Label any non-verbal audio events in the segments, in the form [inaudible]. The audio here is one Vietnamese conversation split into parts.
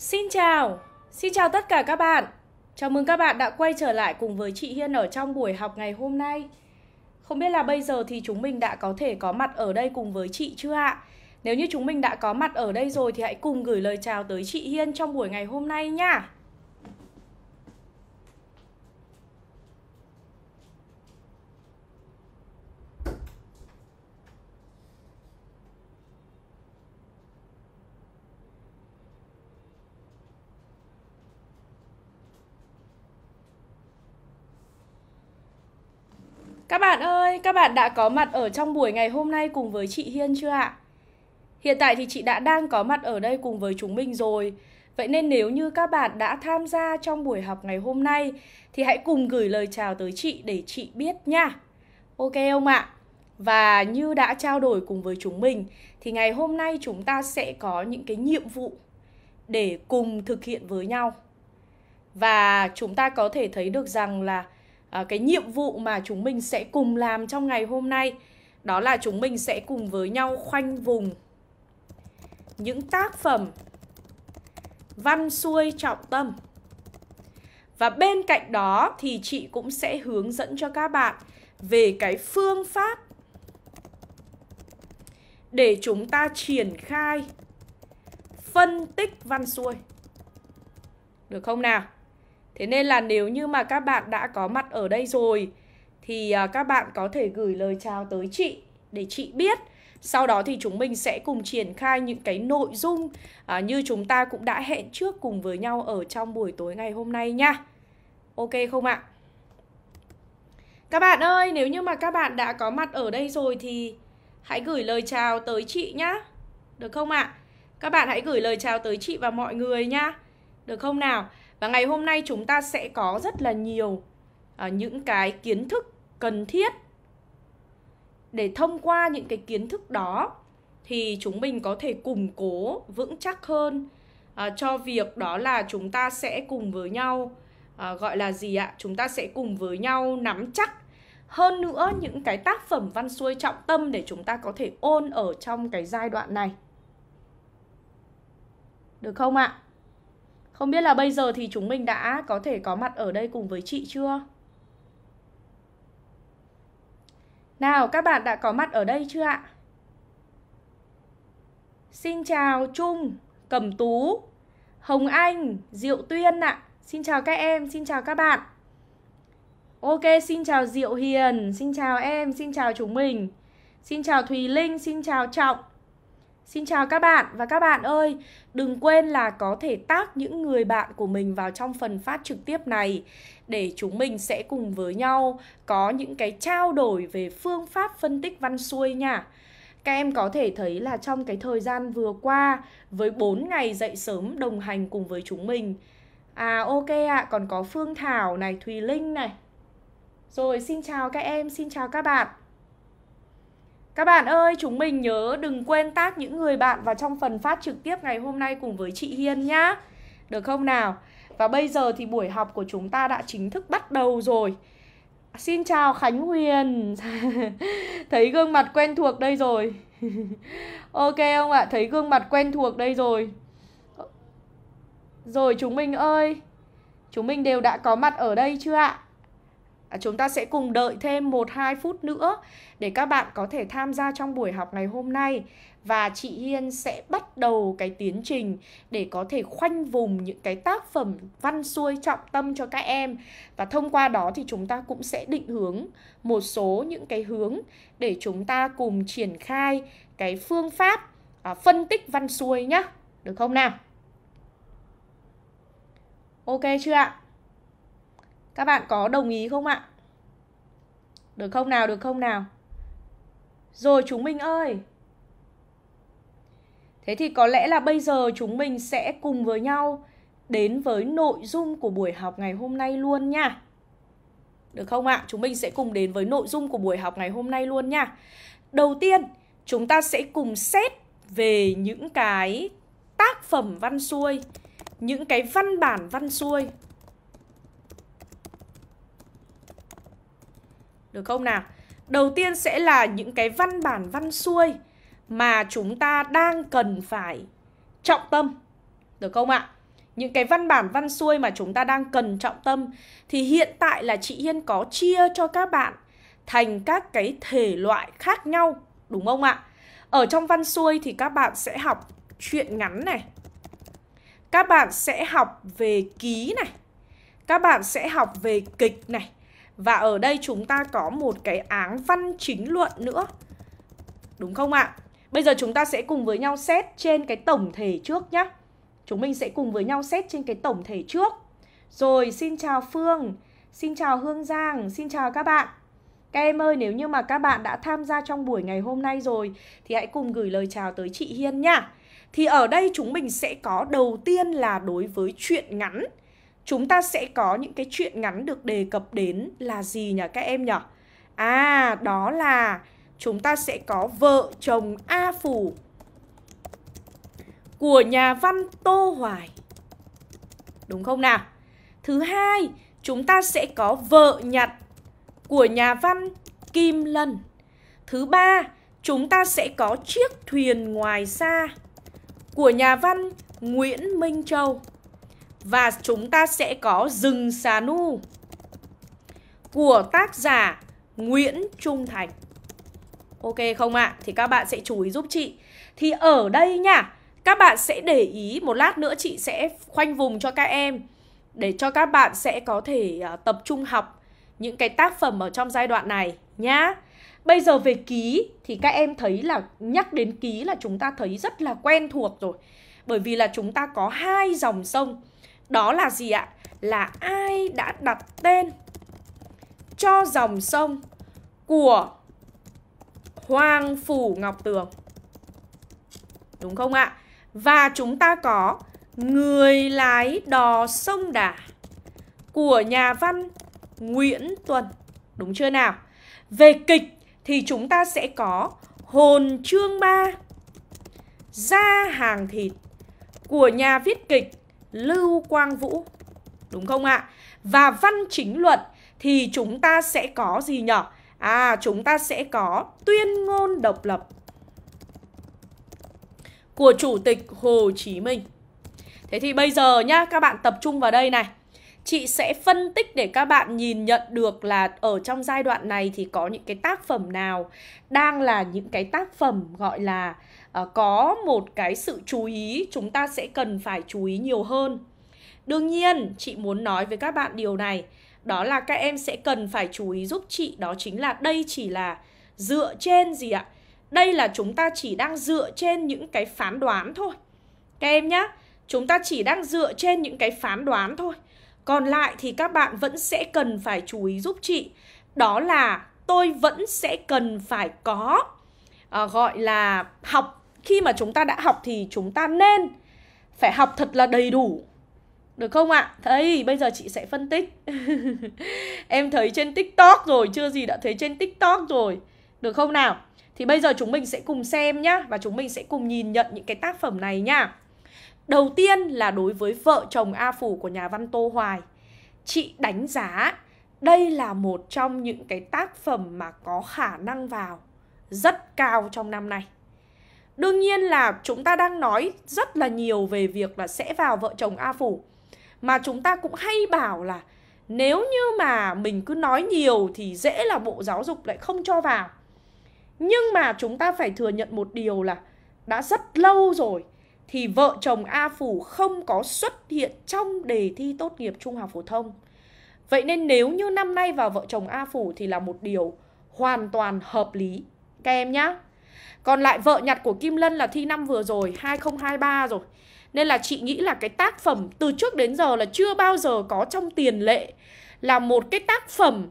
Xin chào, xin chào tất cả các bạn. Chào mừng các bạn đã quay trở lại cùng với chị Hiên ở trong buổi học ngày hôm nay. Không biết là bây giờ thì chúng mình đã có thể có mặt ở đây cùng với chị chưa ạ? Nếu như chúng mình đã có mặt ở đây rồi thì hãy cùng gửi lời chào tới chị Hiên trong buổi ngày hôm nay nha. Các bạn ơi, các bạn đã có mặt ở trong buổi ngày hôm nay cùng với chị Hiên chưa ạ? Hiện tại thì chị đã đang có mặt ở đây cùng với chúng mình rồi. Vậy nên nếu như các bạn đã tham gia trong buổi học ngày hôm nay thì hãy cùng gửi lời chào tới chị để chị biết nha. Ok không ạ? Và như đã trao đổi cùng với chúng mình thì ngày hôm nay chúng ta sẽ có những cái nhiệm vụ để cùng thực hiện với nhau. Và chúng ta có thể thấy được rằng là à, cái nhiệm vụ mà chúng mình sẽ cùng làm trong ngày hôm nay đó là chúng mình sẽ cùng với nhau khoanh vùng những tác phẩm văn xuôi trọng tâm và bên cạnh đó thì chị cũng sẽ hướng dẫn cho các bạn về cái phương pháp để chúng ta triển khai phân tích văn xuôi. Được không nào? Thế nên là nếu như mà các bạn đã có mặt ở đây rồi thì à, các bạn có thể gửi lời chào tới chị để chị biết. Sau đó thì chúng mình sẽ cùng triển khai những cái nội dung à, như chúng ta cũng đã hẹn trước cùng với nhau ở trong buổi tối ngày hôm nay nha. Ok không ạ? Các bạn ơi, nếu như mà các bạn đã có mặt ở đây rồi thì hãy gửi lời chào tới chị nhá. Được không ạ? Các bạn hãy gửi lời chào tới chị và mọi người nhá. Được không nào? Và ngày hôm nay chúng ta sẽ có rất là nhiều à, những cái kiến thức cần thiết để thông qua những cái kiến thức đó thì chúng mình có thể củng cố vững chắc hơn à, cho việc đó là chúng ta sẽ cùng với nhau à, gọi là gì ạ? Chúng ta sẽ cùng với nhau nắm chắc hơn nữa những cái tác phẩm văn xuôi trọng tâm để chúng ta có thể ôn ở trong cái giai đoạn này. Được không ạ? Không biết là bây giờ thì chúng mình đã có thể có mặt ở đây cùng với chị chưa? Nào, các bạn đã có mặt ở đây chưa ạ? Xin chào Trung, Cẩm Tú, Hồng Anh, Diệu Tuyên ạ. Xin chào các em, xin chào các bạn. Ok, xin chào Diệu Hiền, xin chào em, xin chào chúng mình. Xin chào Thùy Linh, xin chào Trọng. Xin chào các bạn và các bạn ơi, đừng quên là có thể tác những người bạn của mình vào trong phần phát trực tiếp này để chúng mình sẽ cùng với nhau có những cái trao đổi về phương pháp phân tích văn xuôi nha. Các em có thể thấy là trong cái thời gian vừa qua với 4 ngày dậy sớm đồng hành cùng với chúng mình. À ok ạ, à, còn có Phương Thảo này, Thùy Linh này. Rồi xin chào các em, xin chào các bạn. Các bạn ơi, chúng mình nhớ đừng quên tác những người bạn vào trong phần phát trực tiếp ngày hôm nay cùng với chị Hiên nhá. Được không nào? Và bây giờ thì buổi học của chúng ta đã chính thức bắt đầu rồi. Xin chào Khánh Huyền. [laughs] Thấy gương mặt quen thuộc đây rồi. [laughs] ok không ạ? Thấy gương mặt quen thuộc đây rồi. Rồi chúng mình ơi, chúng mình đều đã có mặt ở đây chưa ạ? À, chúng ta sẽ cùng đợi thêm 1-2 phút nữa để các bạn có thể tham gia trong buổi học ngày hôm nay. Và chị Hiên sẽ bắt đầu cái tiến trình để có thể khoanh vùng những cái tác phẩm văn xuôi trọng tâm cho các em. Và thông qua đó thì chúng ta cũng sẽ định hướng một số những cái hướng để chúng ta cùng triển khai cái phương pháp à, phân tích văn xuôi nhá. Được không nào? Ok chưa ạ? Các bạn có đồng ý không ạ? Được không nào, được không nào? Rồi chúng mình ơi Thế thì có lẽ là bây giờ chúng mình sẽ cùng với nhau đến với nội dung của buổi học ngày hôm nay luôn nha. Được không ạ? Chúng mình sẽ cùng đến với nội dung của buổi học ngày hôm nay luôn nha. Đầu tiên, chúng ta sẽ cùng xét về những cái tác phẩm văn xuôi, những cái văn bản văn xuôi Được không nào? Đầu tiên sẽ là những cái văn bản văn xuôi mà chúng ta đang cần phải trọng tâm. Được không ạ? những cái văn bản văn xuôi mà chúng ta đang cần trọng tâm thì hiện tại là chị Hiên có chia cho các bạn thành các cái thể loại khác nhau, đúng không ạ? Ở trong văn xuôi thì các bạn sẽ học chuyện ngắn này. Các bạn sẽ học về ký này. Các bạn sẽ học về kịch này. Và ở đây chúng ta có một cái áng văn chính luận nữa. Đúng không ạ? Bây giờ chúng ta sẽ cùng với nhau xét trên cái tổng thể trước nhé. Chúng mình sẽ cùng với nhau xét trên cái tổng thể trước. Rồi, xin chào Phương, xin chào Hương Giang, xin chào các bạn. Các em ơi, nếu như mà các bạn đã tham gia trong buổi ngày hôm nay rồi thì hãy cùng gửi lời chào tới chị Hiên nhá. Thì ở đây chúng mình sẽ có đầu tiên là đối với chuyện ngắn. Chúng ta sẽ có những cái chuyện ngắn được đề cập đến là gì nhỉ các em nhỉ? À, đó là chúng ta sẽ có vợ chồng A Phủ của nhà văn Tô Hoài. Đúng không nào? Thứ hai, chúng ta sẽ có vợ nhặt của nhà văn Kim Lân. Thứ ba, chúng ta sẽ có chiếc thuyền ngoài xa của nhà văn Nguyễn Minh Châu. Và chúng ta sẽ có rừng xà nu của tác giả Nguyễn Trung Thành. Ok không ạ? À? Thì các bạn sẽ chú ý giúp chị. Thì ở đây nha, các bạn sẽ để ý một lát nữa chị sẽ khoanh vùng cho các em để cho các bạn sẽ có thể uh, tập trung học những cái tác phẩm ở trong giai đoạn này nhá. Bây giờ về ký thì các em thấy là nhắc đến ký là chúng ta thấy rất là quen thuộc rồi. Bởi vì là chúng ta có hai dòng sông. Đó là gì ạ? Là ai đã đặt tên cho dòng sông của Hoàng Phủ Ngọc Tường. Đúng không ạ? Và chúng ta có Người lái đò sông Đà của nhà văn Nguyễn Tuân. Đúng chưa nào? Về kịch thì chúng ta sẽ có Hồn chương 3 Ra hàng thịt của nhà viết kịch Lưu Quang Vũ. Đúng không ạ? Và văn chính luận thì chúng ta sẽ có gì nhở? À, chúng ta sẽ có tuyên ngôn độc lập của Chủ tịch Hồ Chí Minh. Thế thì bây giờ nhá, các bạn tập trung vào đây này. Chị sẽ phân tích để các bạn nhìn nhận được là ở trong giai đoạn này thì có những cái tác phẩm nào đang là những cái tác phẩm gọi là uh, Ờ, có một cái sự chú ý chúng ta sẽ cần phải chú ý nhiều hơn. Đương nhiên, chị muốn nói với các bạn điều này, đó là các em sẽ cần phải chú ý giúp chị đó chính là đây chỉ là dựa trên gì ạ? Đây là chúng ta chỉ đang dựa trên những cái phán đoán thôi. Các em nhá, chúng ta chỉ đang dựa trên những cái phán đoán thôi. Còn lại thì các bạn vẫn sẽ cần phải chú ý giúp chị. Đó là tôi vẫn sẽ cần phải có à, gọi là học. Khi mà chúng ta đã học thì chúng ta nên phải học thật là đầy đủ. Được không ạ? Thấy, bây giờ chị sẽ phân tích. [laughs] em thấy trên TikTok rồi, chưa gì đã thấy trên TikTok rồi. Được không nào? Thì bây giờ chúng mình sẽ cùng xem nhá Và chúng mình sẽ cùng nhìn nhận những cái tác phẩm này nhá Đầu tiên là đối với vợ chồng A Phủ của nhà văn Tô Hoài Chị đánh giá đây là một trong những cái tác phẩm mà có khả năng vào rất cao trong năm nay Đương nhiên là chúng ta đang nói rất là nhiều về việc là sẽ vào vợ chồng A Phủ Mà chúng ta cũng hay bảo là nếu như mà mình cứ nói nhiều thì dễ là Bộ Giáo dục lại không cho vào nhưng mà chúng ta phải thừa nhận một điều là đã rất lâu rồi thì vợ chồng A Phủ không có xuất hiện trong đề thi tốt nghiệp trung học phổ thông. Vậy nên nếu như năm nay vào vợ chồng A Phủ thì là một điều hoàn toàn hợp lý các em nhá. Còn lại vợ nhặt của Kim Lân là thi năm vừa rồi, 2023 rồi. Nên là chị nghĩ là cái tác phẩm từ trước đến giờ là chưa bao giờ có trong tiền lệ. Là một cái tác phẩm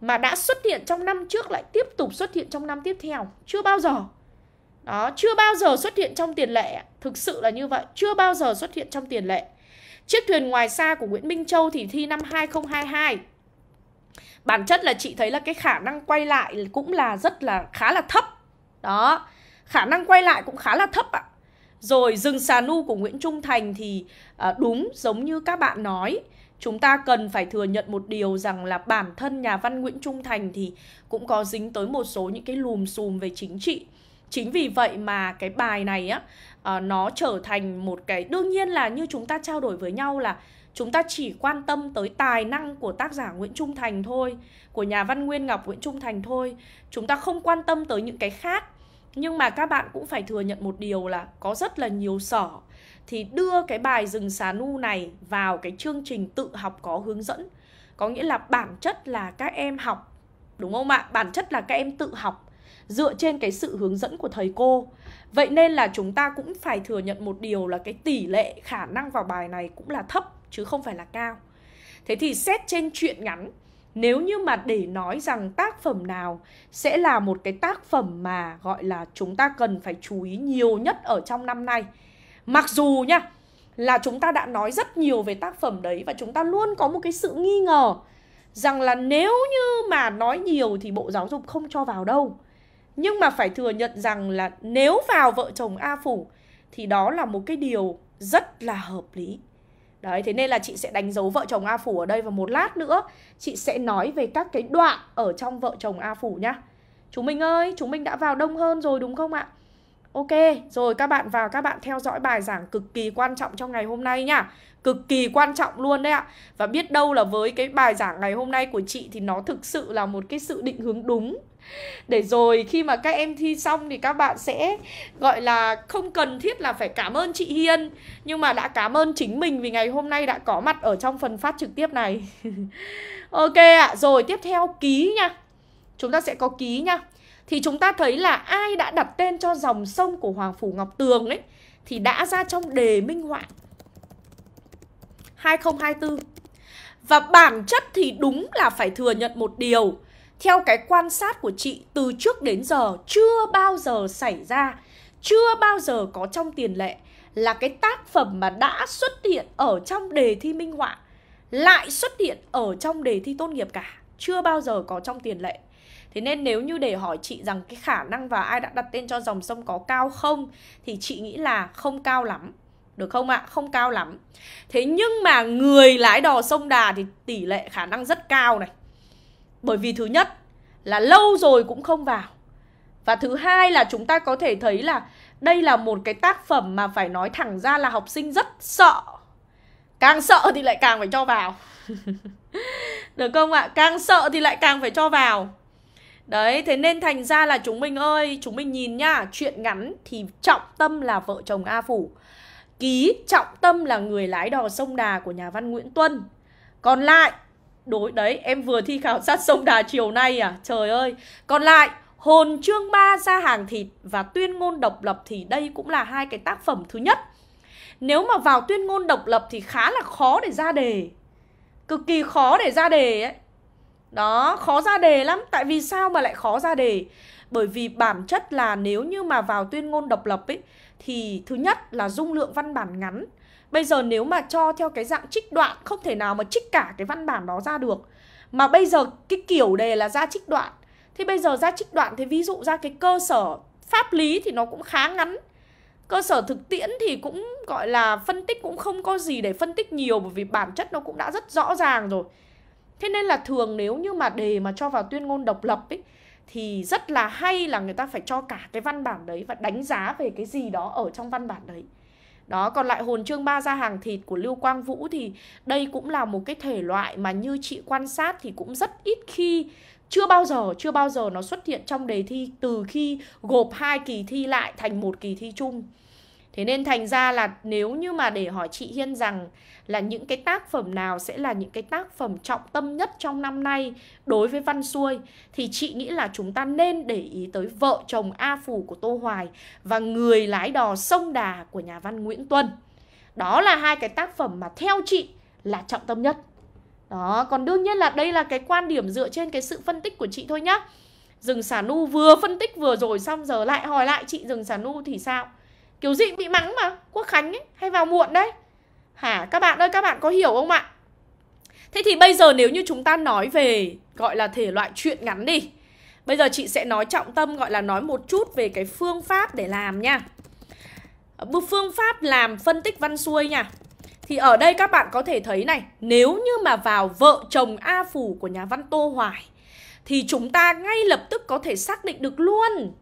mà đã xuất hiện trong năm trước lại tiếp tục xuất hiện trong năm tiếp theo. Chưa bao giờ. Đó chưa bao giờ xuất hiện trong tiền lệ. Thực sự là như vậy. Chưa bao giờ xuất hiện trong tiền lệ. Chiếc thuyền ngoài xa của Nguyễn Minh Châu thì thi năm 2022 bản chất là chị thấy là cái khả năng quay lại cũng là rất là khá là thấp đó khả năng quay lại cũng khá là thấp ạ rồi rừng xà nu của Nguyễn Trung Thành thì à, đúng giống như các bạn nói Chúng ta cần phải thừa nhận một điều rằng là bản thân nhà văn Nguyễn Trung Thành thì cũng có dính tới một số những cái lùm xùm về chính trị. Chính vì vậy mà cái bài này á à, nó trở thành một cái đương nhiên là như chúng ta trao đổi với nhau là chúng ta chỉ quan tâm tới tài năng của tác giả Nguyễn Trung Thành thôi, của nhà văn Nguyên Ngọc Nguyễn Trung Thành thôi. Chúng ta không quan tâm tới những cái khác. Nhưng mà các bạn cũng phải thừa nhận một điều là có rất là nhiều sở thì đưa cái bài rừng xà nu này vào cái chương trình tự học có hướng dẫn. Có nghĩa là bản chất là các em học, đúng không ạ? Bản chất là các em tự học dựa trên cái sự hướng dẫn của thầy cô. Vậy nên là chúng ta cũng phải thừa nhận một điều là cái tỷ lệ khả năng vào bài này cũng là thấp chứ không phải là cao. Thế thì xét trên chuyện ngắn, nếu như mà để nói rằng tác phẩm nào sẽ là một cái tác phẩm mà gọi là chúng ta cần phải chú ý nhiều nhất ở trong năm nay. Mặc dù nhá, là chúng ta đã nói rất nhiều về tác phẩm đấy và chúng ta luôn có một cái sự nghi ngờ rằng là nếu như mà nói nhiều thì Bộ Giáo dục không cho vào đâu. Nhưng mà phải thừa nhận rằng là nếu vào vợ chồng A Phủ thì đó là một cái điều rất là hợp lý. Đấy, thế nên là chị sẽ đánh dấu vợ chồng A Phủ ở đây và một lát nữa chị sẽ nói về các cái đoạn ở trong vợ chồng A Phủ nhá. Chúng mình ơi, chúng mình đã vào đông hơn rồi đúng không ạ? Ok, rồi các bạn vào các bạn theo dõi bài giảng cực kỳ quan trọng trong ngày hôm nay nhá Cực kỳ quan trọng luôn đấy ạ Và biết đâu là với cái bài giảng ngày hôm nay của chị thì nó thực sự là một cái sự định hướng đúng [laughs] để rồi khi mà các em thi xong thì các bạn sẽ, gọi là, không cần thiết là phải cảm ơn chị Hiên. Nhưng mà đã cảm ơn chính mình vì ngày hôm nay đã có mặt ở trong phần phát trực tiếp này. [laughs] Ok ạ à. rồi tiếp theo, ký nha. Chúng ta sẽ có ký nha. Thì chúng ta thấy là ai đã đặt tên cho dòng sông của Hoàng Phủ Ngọc Tường ấy, thì đã ra trong đề minh họa. 2024 và bản chất thì đúng là phải thừa nhận một điều theo cái quan sát của chị từ trước đến giờ chưa bao giờ xảy ra, chưa bao giờ có trong tiền lệ là cái tác phẩm mà đã xuất hiện ở trong đề thi minh họa lại xuất hiện ở trong đề thi tốt nghiệp cả, chưa bao giờ có trong tiền lệ. Thế nên nếu như để hỏi chị rằng cái khả năng và ai đã đặt tên cho dòng sông có cao không thì chị nghĩ là không cao lắm. Được không ạ? Không cao lắm. Thế nhưng mà người lái đò sông Đà thì tỷ lệ khả năng rất cao này. Bởi vì thứ nhất là lâu rồi cũng không vào. Và thứ hai là chúng ta có thể thấy là đây là một cái tác phẩm mà phải nói thẳng ra là học sinh rất sợ. Càng sợ thì lại càng phải cho vào. [laughs] Được không ạ? Càng sợ thì lại càng phải cho vào. Đấy, thế nên thành ra là chúng mình ơi, chúng mình nhìn nhá, chuyện ngắn thì trọng tâm là vợ chồng A Phủ. Ký trọng tâm là người lái đò sông Đà của nhà văn Nguyễn Tuân. Còn lại Đối đấy, em vừa thi khảo sát sông Đà chiều nay à Trời ơi Còn lại Hồn chương ba ra hàng thịt và tuyên ngôn độc lập thì đây cũng là hai cái tác phẩm thứ nhất. Nếu mà vào tuyên ngôn độc lập thì khá là khó để ra đề. Cực kỳ khó để ra đề ấy. Đó, khó ra đề lắm. Tại vì sao mà lại khó ra đề? Bởi vì bản chất là nếu như mà vào tuyên ngôn độc lập ấy thì thứ nhất là dung lượng văn bản ngắn. Bây giờ nếu mà cho theo cái dạng trích đoạn, Không thể nào mà trích cả cái văn bản đó ra được. Mà bây giờ cái kiểu đề là ra trích đoạn. Thì bây giờ ra trích đoạn Thì ví dụ ra cái cơ sở pháp lý Thì nó cũng khá ngắn. Cơ sở thực tiễn thì cũng gọi là phân tích cũng không có gì để phân tích nhiều Bởi vì bản chất nó cũng đã rất rõ ràng rồi. Thế nên là thường nếu như mà đề mà cho vào tuyên ngôn độc lập ấy thì rất là hay là người ta phải cho cả cái văn bản đấy Và đánh giá về cái gì đó ở trong văn bản đấy đó, còn lại hồn chương ba ra hàng thịt của Lưu Quang Vũ thì đây cũng là một cái thể loại mà như chị quan sát thì cũng rất ít khi chưa bao giờ chưa bao giờ nó xuất hiện trong đề thi từ khi gộp hai kỳ thi lại thành một kỳ thi chung. Thế nên thành ra là nếu như mà để hỏi chị Hiên rằng là những cái tác phẩm nào sẽ là những cái tác phẩm trọng tâm nhất trong năm nay đối với văn xuôi thì chị nghĩ là chúng ta nên để ý tới vợ chồng A Phủ của Tô Hoài và người lái đò sông Đà của nhà văn Nguyễn Tuân. Đó là hai cái tác phẩm mà theo chị là trọng tâm nhất. Đó, còn đương nhiên là đây là cái quan điểm dựa trên cái sự phân tích của chị thôi nhá. Rừng Sả nu vừa phân tích vừa rồi xong giờ lại hỏi lại chị rừng Sả nu thì sao? Kiểu dị bị mắng mà, Quốc Khánh ấy, hay vào muộn đấy. Hả, các bạn ơi, các bạn có hiểu không ạ? Thế thì bây giờ nếu như chúng ta nói về, Gọi là thể loại chuyện ngắn đi. Bây giờ chị sẽ nói trọng tâm, Gọi là nói một chút về cái phương pháp để làm nha. Phương pháp làm phân tích văn xuôi nha. Thì ở đây các bạn có thể thấy này, Nếu như mà vào vợ chồng A Phủ của nhà văn Tô Hoài, Thì chúng ta ngay lập tức có thể xác định được luôn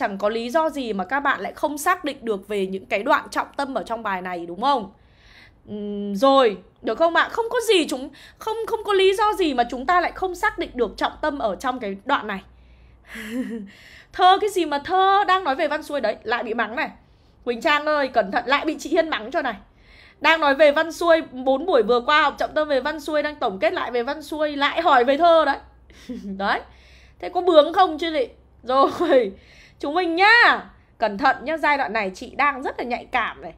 Chẳng có lý do gì mà các bạn lại không xác định được về những cái đoạn trọng tâm ở trong bài này đúng không? Uhm, rồi, được không ạ? Không có gì chúng không không có lý do gì mà chúng ta lại không xác định được trọng tâm ở trong cái đoạn này. [laughs] thơ cái gì mà thơ đang nói về văn xuôi đấy, lại bị mắng này. Quỳnh Trang ơi, cẩn thận lại bị chị Hiên mắng cho này. Đang nói về văn xuôi, bốn buổi vừa qua học trọng tâm về văn xuôi đang tổng kết lại về văn xuôi, lại hỏi về thơ đấy. [laughs] đấy. Thế có bướng không chứ gì? Rồi, chúng mình nhá. Cẩn thận nhá, giai đoạn này chị đang rất là nhạy cảm này.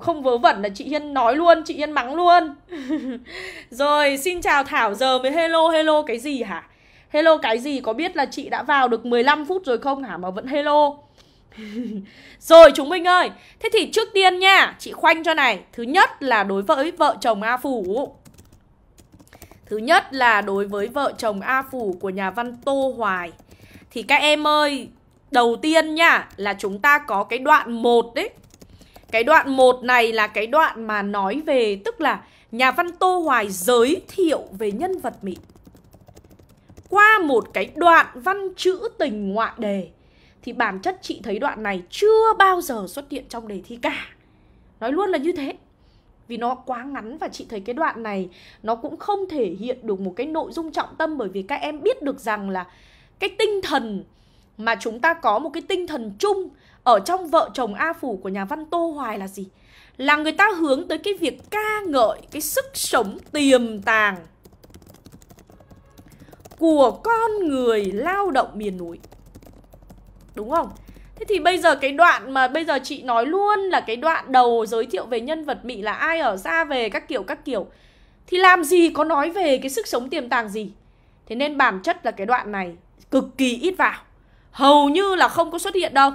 Không vớ vẩn là chị Hiên nói luôn, chị Hiên mắng luôn. [laughs] Rồi, xin chào Thảo giờ mới hello hello cái gì hả? Hello cái gì có biết là chị đã vào được 15 phút rồi không hả mà vẫn hello? [laughs] Rồi chúng mình ơi Thế thì trước tiên nha Chị khoanh cho này Thứ nhất là đối với vợ chồng A Phủ Thứ nhất là đối với vợ chồng A Phủ của nhà văn Tô Hoài Thì các em ơi Đầu tiên nha, Là chúng ta có cái đoạn 1 đấy. Cái đoạn 1 này là cái đoạn mà nói về, Tức là nhà văn Tô Hoài giới thiệu về nhân vật Mỹ Qua một cái đoạn văn chữ tình ngoại đề, thì bản chất chị thấy đoạn này chưa bao giờ xuất hiện trong đề thi cả. Nói luôn là như thế. Vì nó quá ngắn và chị thấy cái đoạn này Nó cũng không thể hiện được một cái nội dung trọng tâm Bởi vì các em biết được rằng là Cái tinh thần mà chúng ta có một cái tinh thần chung Ở trong vợ chồng A Phủ của nhà văn Tô Hoài là gì? Là người ta hướng tới cái việc ca ngợi cái sức sống tiềm tàng Của con người lao động miền núi Đúng không? Thế thì bây giờ cái đoạn mà bây giờ chị nói luôn là cái đoạn đầu giới thiệu về nhân vật Mỹ là ai, ở xa về các kiểu các kiểu Thì làm gì có nói về cái sức sống tiềm tàng gì Thế nên bản chất là cái đoạn này cực kỳ ít vào Hầu như là không có xuất hiện đâu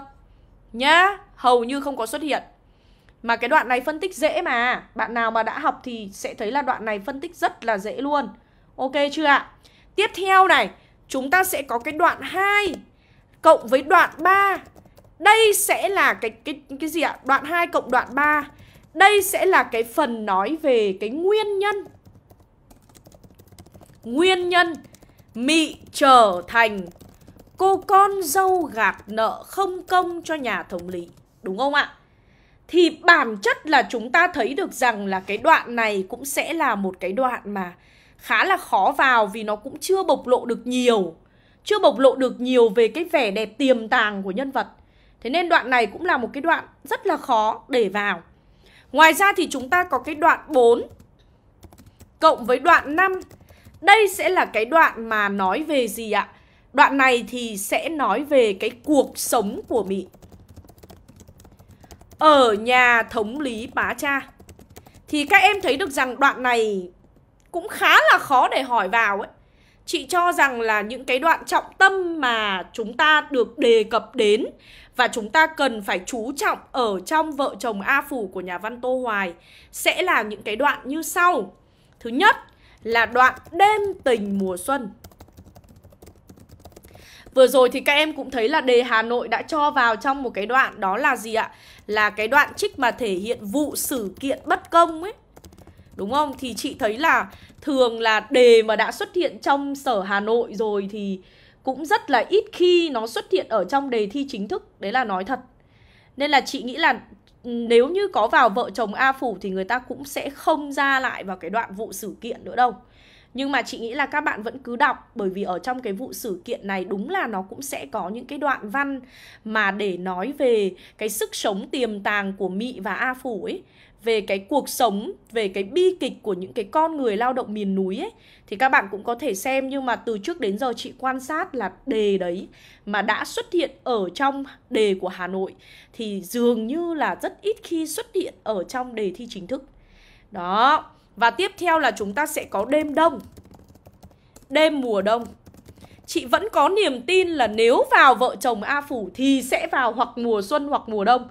Nhá, hầu như không có xuất hiện Mà cái đoạn này phân tích dễ mà Bạn nào mà đã học thì sẽ thấy là đoạn này phân tích rất là dễ luôn Ok chưa ạ? Tiếp theo này, chúng ta sẽ có cái đoạn 2 cộng với đoạn 3. Đây sẽ là cái cái cái gì ạ? Đoạn 2 cộng đoạn 3. Đây sẽ là cái phần nói về cái nguyên nhân. Nguyên nhân Mị trở thành cô con dâu gạt nợ không công cho nhà thống lý. Đúng không ạ? Thì bản chất là chúng ta thấy được rằng là cái đoạn này cũng sẽ là một cái đoạn mà khá là khó vào vì nó cũng chưa bộc lộ được nhiều, chưa bộc lộ được nhiều về cái vẻ đẹp tiềm tàng của nhân vật. Thế nên đoạn này cũng là một cái đoạn rất là khó để vào. Ngoài ra thì chúng ta có cái đoạn 4 cộng với đoạn 5. Đây sẽ là cái đoạn mà nói về gì ạ? Đoạn này thì sẽ nói về cái cuộc sống của Mỹ. Ở nhà thống lý bá cha. Thì các em thấy được rằng đoạn này cũng khá là khó để hỏi vào ấy. Chị cho rằng là những cái đoạn trọng tâm mà chúng ta được đề cập đến và chúng ta cần phải chú trọng ở trong vợ chồng A Phủ của nhà văn Tô Hoài sẽ là những cái đoạn như sau. Thứ nhất là đoạn đêm tình mùa xuân. Vừa rồi thì các em cũng thấy là đề Hà Nội đã cho vào trong một cái đoạn, đó là gì ạ? Là cái đoạn trích mà thể hiện vụ sự kiện bất công ấy. Đúng không? Thì chị thấy là thường là đề mà đã xuất hiện trong sở Hà Nội rồi thì cũng rất là ít khi nó xuất hiện ở trong đề thi chính thức, đấy là nói thật nên là chị nghĩ là ừ, nếu như có vào vợ chồng A Phủ thì người ta cũng sẽ không ra lại vào cái đoạn vụ sự kiện nữa đâu nhưng mà chị nghĩ là các bạn vẫn cứ đọc bởi vì ở trong cái vụ sự kiện này đúng là nó cũng sẽ có những cái đoạn văn mà để nói về cái sức sống tiềm tàng của Mị và A Phủ ấy về cái cuộc sống, về cái bi kịch của những cái con người lao động miền núi ấy thì các bạn cũng có thể xem nhưng mà từ trước đến giờ chị quan sát là đề đấy mà đã xuất hiện ở trong đề của Hà Nội thì dường như là rất ít khi xuất hiện ở trong đề thi chính thức. Đó. Và tiếp theo là chúng ta sẽ có đêm đông. Đêm mùa đông. Chị vẫn có niềm tin là nếu vào vợ chồng A Phủ thì sẽ vào hoặc mùa xuân hoặc mùa đông.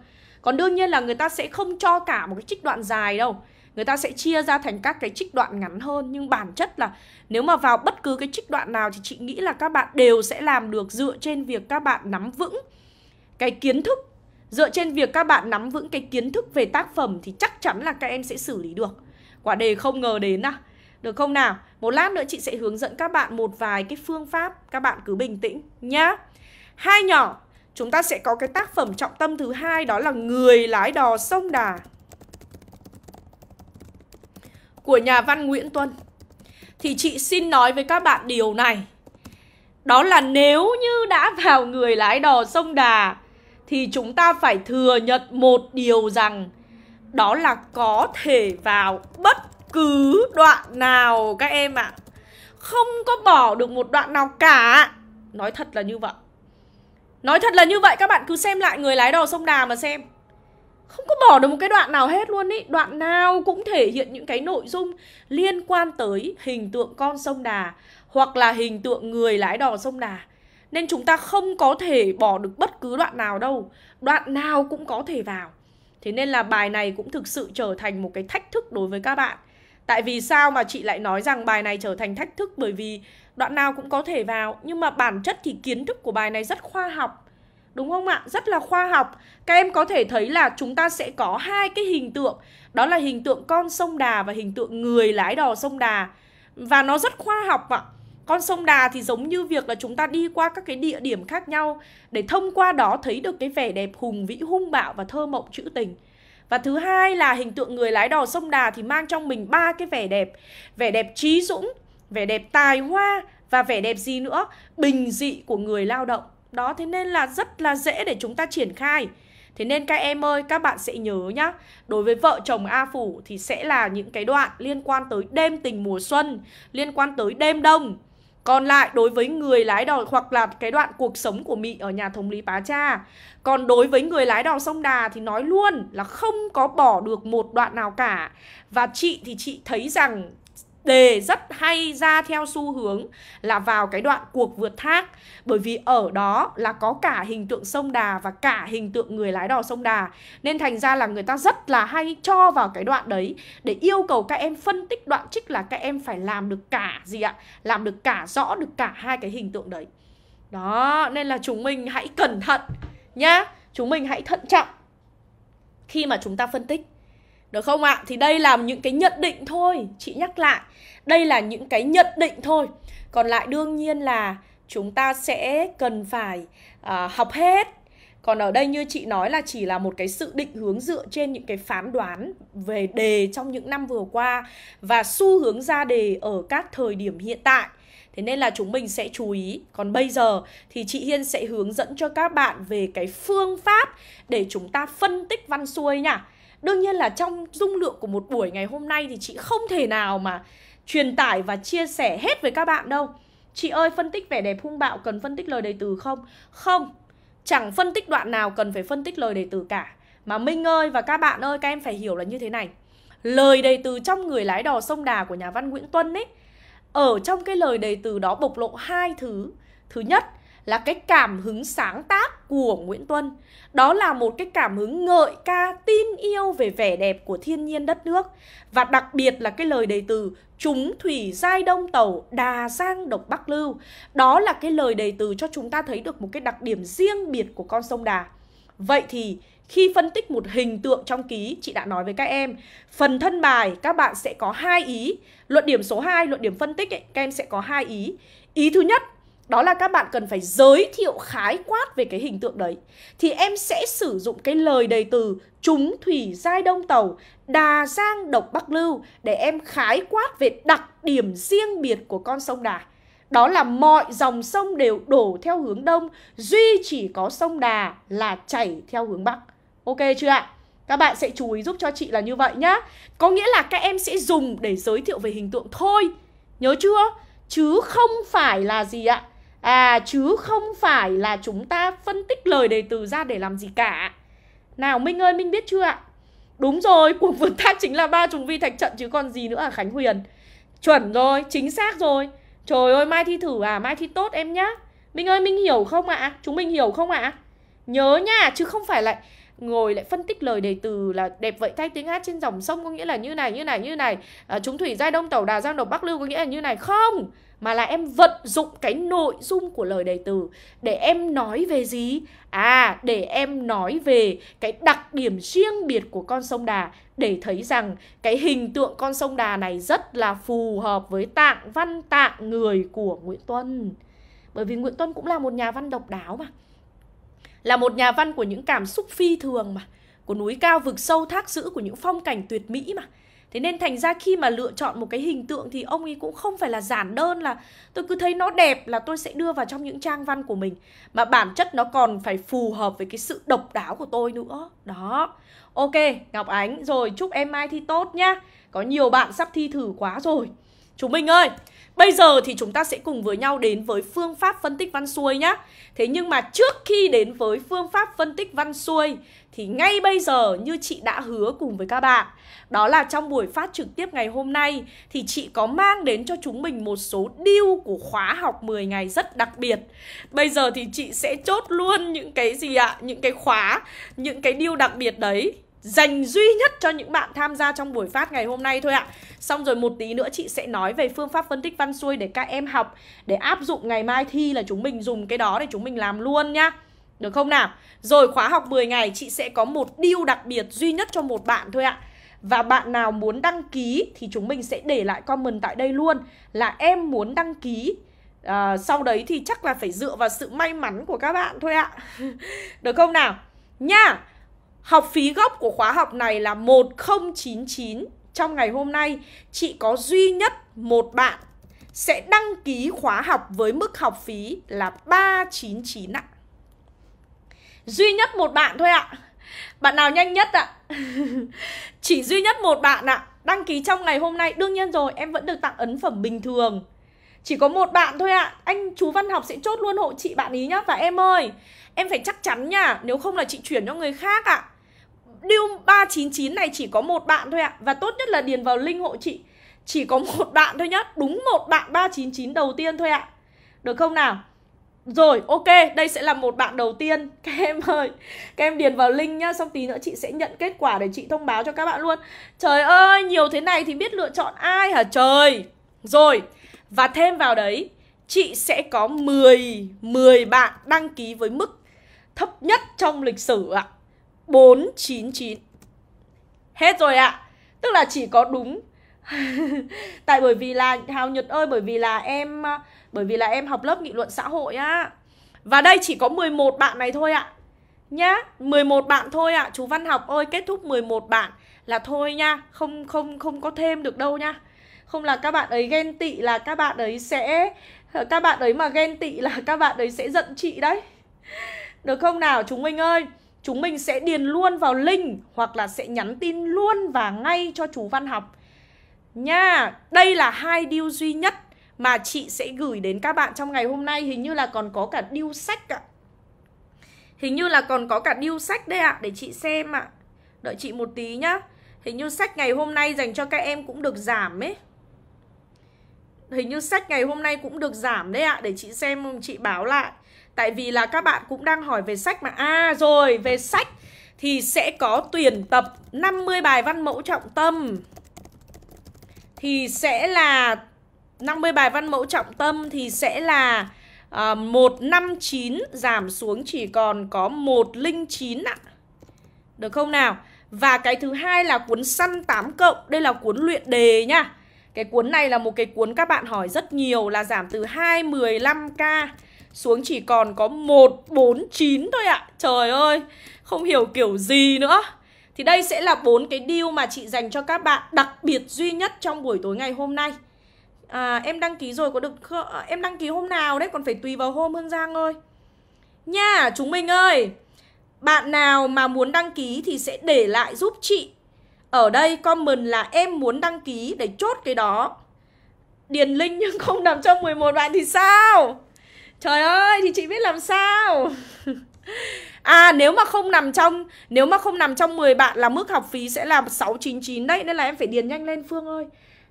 Còn đương nhiên là người ta sẽ không cho cả một cái trích đoạn dài đâu Người ta sẽ chia ra thành các cái trích đoạn ngắn hơn Nhưng bản chất là nếu mà vào bất cứ cái trích đoạn nào Thì chị nghĩ là các bạn đều sẽ làm được dựa trên việc các bạn nắm vững cái kiến thức Dựa trên việc các bạn nắm vững cái kiến thức về tác phẩm Thì chắc chắn là các em sẽ xử lý được Quả đề không ngờ đến à Được không nào? Một lát nữa chị sẽ hướng dẫn các bạn một vài cái phương pháp, Các bạn cứ bình tĩnh nhá Hai nhỏ, Chúng ta sẽ có cái tác phẩm trọng tâm thứ hai, đó là Người lái đò sông Đà của nhà văn Nguyễn Tuân. Thì chị xin nói với các bạn điều này. Đó là nếu như đã vào người lái đò sông Đà, thì chúng ta phải thừa nhận một điều rằng đó là có thể vào bất cứ đoạn nào, các em ạ. À. Không có bỏ được một đoạn nào cả. Nói thật là như vậy. Nói thật là như vậy, các bạn cứ xem lại người lái đò sông Đà mà xem. Không có bỏ được một cái đoạn nào hết luôn ý Đoạn nào cũng thể hiện những cái nội dung liên quan tới hình tượng con sông Đà Hoặc là hình tượng người lái đò sông Đà Nên chúng ta không có thể bỏ được bất cứ đoạn nào đâu Đoạn nào cũng có thể vào Thế nên là bài này cũng thực sự trở thành một cái thách thức đối với các bạn. Tại vì sao mà chị lại nói rằng bài này trở thành thách thức? Bởi vì đoạn nào cũng có thể vào, Nhưng mà bản chất thì kiến thức của bài này rất khoa học. Đúng không ạ? Rất là khoa học. Các em có thể thấy là chúng ta sẽ có hai cái hình tượng. Đó là hình tượng con sông Đà và hình tượng người lái đò sông Đà. Và nó rất khoa học ạ con sông Đà thì giống như việc là chúng ta đi qua các cái địa điểm khác nhau để thông qua đó thấy được cái vẻ đẹp hùng vĩ hung bạo và thơ mộng trữ tình. Và thứ hai là hình tượng người lái đò sông Đà thì mang trong mình ba cái vẻ đẹp. Vẻ đẹp trí dũng, vẻ đẹp tài hoa và vẻ đẹp gì nữa? Bình dị của người lao động. Đó thế nên là rất là dễ để chúng ta triển khai Thế nên các em ơi, các bạn sẽ nhớ nhá Đối với vợ chồng A Phủ thì sẽ là những cái đoạn liên quan tới đêm tình mùa xuân Liên quan tới đêm đông còn lại đối với người lái đò hoặc là cái đoạn cuộc sống của Mị ở nhà thống lý Pá Cha. Còn đối với người lái đò sông Đà thì nói luôn là không có bỏ được một đoạn nào cả. Và chị thì chị thấy rằng đề rất hay ra theo xu hướng là vào cái đoạn cuộc vượt thác. Bởi vì ở đó là có cả hình tượng sông Đà và cả hình tượng người lái đò sông Đà. Nên thành ra là người ta rất là hay cho vào cái đoạn đấy để yêu cầu các em phân tích đoạn trích là các em phải làm được cả gì ạ? Làm được cả rõ được cả hai cái hình tượng đấy. Đó, nên là chúng mình hãy cẩn thận nhá. Chúng mình hãy thận trọng khi mà chúng ta phân tích được không ạ? Thì đây là những cái nhận định thôi Chị nhắc lại Đây là những cái nhận định thôi Còn lại đương nhiên là chúng ta sẽ cần phải uh, học hết còn ở đây như chị nói là chỉ là một cái sự định hướng dựa trên những cái phán đoán về đề trong những năm vừa qua và xu hướng ra đề ở các thời điểm hiện tại. Thế nên là chúng mình sẽ chú ý. Còn bây giờ thì chị Hiên sẽ hướng dẫn cho các bạn về cái phương pháp để chúng ta phân tích văn xuôi nha. Đương nhiên là trong dung lượng của một buổi ngày hôm nay thì chị không thể nào mà truyền tải và chia sẻ hết với các bạn đâu. Chị ơi phân tích vẻ đẹp hung bạo cần phân tích lời đề từ không? Không, chẳng phân tích đoạn nào cần phải phân tích lời đề từ cả. Mà Minh ơi và các bạn ơi các em phải hiểu là như thế này. Lời đề từ trong người lái đò sông Đà của nhà văn Nguyễn Tuân ấy ở trong cái lời đề từ đó bộc lộ hai thứ. Thứ nhất là cái cảm hứng sáng tác của Nguyễn Tuân. Đó là một cái cảm hứng ngợi ca tin yêu về vẻ đẹp của thiên nhiên đất nước và đặc biệt là cái lời đề từ chúng thủy giai đông tàu đà giang độc bắc lưu. Đó là cái lời đề từ cho chúng ta thấy được một cái đặc điểm riêng biệt của con sông Đà. Vậy thì khi phân tích một hình tượng trong ký, chị đã nói với các em, phần thân bài các bạn sẽ có hai ý. Luận điểm số 2, luận điểm phân tích ấy, các em sẽ có hai ý. Ý thứ nhất đó là các bạn cần phải giới thiệu khái quát về cái hình tượng đấy. Thì em sẽ sử dụng cái lời đầy từ chúng thủy giai đông tàu, đà giang độc bắc lưu để em khái quát về đặc điểm riêng biệt của con sông đà. Đó là mọi dòng sông đều đổ theo hướng đông, duy chỉ có sông đà là chảy theo hướng bắc. Ok chưa ạ? Các bạn sẽ chú ý giúp cho chị là như vậy nhá. Có nghĩa là các em sẽ dùng để giới thiệu về hình tượng thôi. Nhớ chưa? Chứ không phải là gì ạ? À chứ không phải là chúng ta phân tích lời đề từ ra để làm gì cả. Nào Minh ơi Minh biết chưa ạ? Đúng rồi cuộc vượt thác chính là ba trùng vi thạch trận chứ còn gì nữa à Khánh Huyền? Chuẩn rồi chính xác rồi. Trời ơi mai thi thử à mai thi tốt em nhá. Minh ơi Minh hiểu không ạ? Chúng mình hiểu không ạ? Nhớ nha chứ không phải lại ngồi lại phân tích lời đề từ là đẹp vậy thay tiếng hát trên dòng sông có nghĩa là như này như này như này. À, chúng thủy giai đông tàu đà giang độc bắc lưu có nghĩa là như này. Không! Mà là em vận dụng cái nội dung của lời đề từ để em nói về gì? À, để em nói về cái đặc điểm riêng biệt của con sông Đà để thấy rằng cái hình tượng con sông Đà này rất là phù hợp với tạng văn tạng người của Nguyễn Tuân. Bởi vì Nguyễn Tuân cũng là một nhà văn độc đáo mà là một nhà văn của những cảm xúc phi thường mà của núi cao vực sâu thác dữ của những phong cảnh tuyệt mỹ mà Thế nên thành ra khi mà lựa chọn một cái hình tượng thì ông ấy cũng không phải là giản đơn là tôi cứ thấy nó đẹp là tôi sẽ đưa vào trong những trang văn của mình. Mà bản chất nó còn phải phù hợp với cái sự độc đáo của tôi nữa. Đó. Ok, Ngọc Ánh, Rồi chúc em mai thi tốt nhá. Có nhiều bạn sắp thi thử quá rồi. Chúng mình ơi, Bây giờ thì chúng ta sẽ cùng với nhau đến với phương pháp phân tích văn xuôi nhá. Thế nhưng mà trước khi đến với phương pháp phân tích văn xuôi thì ngay bây giờ như chị đã hứa cùng với các bạn Đó là trong buổi phát trực tiếp ngày hôm nay Thì chị có mang đến cho chúng mình một số deal của khóa học 10 ngày rất đặc biệt Bây giờ thì chị sẽ chốt luôn những cái gì ạ Những cái khóa, những cái deal đặc biệt đấy dành duy nhất cho những bạn tham gia trong buổi phát ngày hôm nay thôi ạ. Xong rồi một tí nữa chị sẽ nói về phương pháp phân tích văn xuôi để các em học để áp dụng ngày mai thi là chúng mình dùng cái đó để chúng mình làm luôn nhá. Được không nào? Rồi khóa học 10 ngày chị sẽ có một deal đặc biệt duy nhất cho một bạn thôi ạ. Và bạn nào muốn đăng ký thì chúng mình sẽ để lại comment tại đây luôn là em muốn đăng ký à, Sau đấy thì chắc là phải dựa vào sự may mắn của các bạn thôi ạ [laughs] Được không nào? Nha Học phí gốc của khóa học này là 1099 Trong ngày hôm nay chị có duy nhất một bạn sẽ đăng ký khóa học với mức học phí là 399 ạ Duy nhất một bạn thôi ạ. Bạn nào nhanh nhất ạ? [laughs] Chỉ duy nhất một bạn ạ. Đăng ký trong ngày hôm nay. Đương nhiên rồi, em vẫn được tặng ấn phẩm bình thường. Chỉ có một bạn thôi ạ. Anh chú Văn học sẽ chốt luôn hộ chị bạn ý nhá. Và em ơi, Em phải chắc chắn nha. Nếu không là chị chuyển cho người khác ạ. Deal 399 này chỉ có một bạn thôi ạ. Và tốt nhất là điền vào link hộ chị. Chỉ có một bạn thôi nhá. Đúng một bạn 399 đầu tiên thôi ạ. Được không nào? Rồi, ok, đây sẽ là một bạn đầu tiên. [laughs] Các em ơi, Các em điền vào link nhá, Xong tí nữa chị sẽ nhận kết quả để chị thông báo cho các bạn luôn. Trời ơi, nhiều thế này thì biết lựa chọn ai hả? Trời. Rồi, Và thêm vào đấy, Chị sẽ có 10 10 bạn đăng ký với mức thấp nhất trong lịch sử ạ. 499 Hết rồi ạ. Tức là chỉ có đúng. [laughs] Tại bởi vì là, Hào Nhật ơi, Bởi vì là em bởi vì là em học lớp nghị luận xã hội á. Và đây chỉ có 11 bạn này thôi ạ. Nhá 11 bạn thôi ạ. Chú Văn học ơi, kết thúc 11 bạn. Là thôi nha, Không không không có thêm được đâu nha. Không là các bạn ấy ghen tị là các bạn ấy sẽ, Các bạn ấy mà ghen tị là [laughs] các bạn ấy sẽ giận chị đấy. Được không nào chúng mình ơi? Chúng mình sẽ điền luôn vào link Hoặc là sẽ nhắn tin luôn và ngay cho chú Văn học. Nha, Đây là hai điều duy nhất mà chị sẽ gửi đến các bạn trong ngày hôm nay. Hình như là còn có cả điêu sách ạ. Hình như là còn có cả điêu sách đây ạ Để chị xem ạ. Đợi chị một tí nhá. Hình như sách ngày hôm nay dành cho các em cũng được giảm ấy. Hình như sách ngày hôm nay cũng được giảm đấy ạ Để chị xem chị báo lại. Tại vì là các bạn cũng đang hỏi về sách mà. À rồi, về sách Thì sẽ có tuyển tập 50 bài văn mẫu trọng tâm. Thì sẽ là 50 bài văn mẫu trọng tâm Thì sẽ là ờ, à, 159 giảm xuống chỉ còn có 109 ạ Được không nào? Và cái thứ hai là cuốn săn 8 cộng Đây là cuốn luyện đề nha Cái cuốn này là một cái cuốn các bạn hỏi rất nhiều Là giảm từ 2, 15k xuống chỉ còn có 149 thôi ạ. À. Trời ơi, không hiểu kiểu gì nữa. Thì đây sẽ là bốn cái deal mà chị dành cho các bạn đặc biệt duy nhất trong buổi tối ngày hôm nay. À, em đăng ký rồi có được không? À, em đăng ký hôm nào đấy còn phải tùy vào hôm Hương Giang ơi. Nha, chúng mình ơi. Bạn nào mà muốn đăng ký thì sẽ để lại giúp chị. Ở đây comment là em muốn đăng ký để chốt cái đó. Điền link nhưng không nằm trong 11 bạn thì sao? Trời ơi thì chị biết làm sao [laughs] À nếu mà không nằm trong Nếu mà không nằm trong 10 bạn là mức học phí sẽ là 699 đấy Nên là em phải điền nhanh lên Phương ơi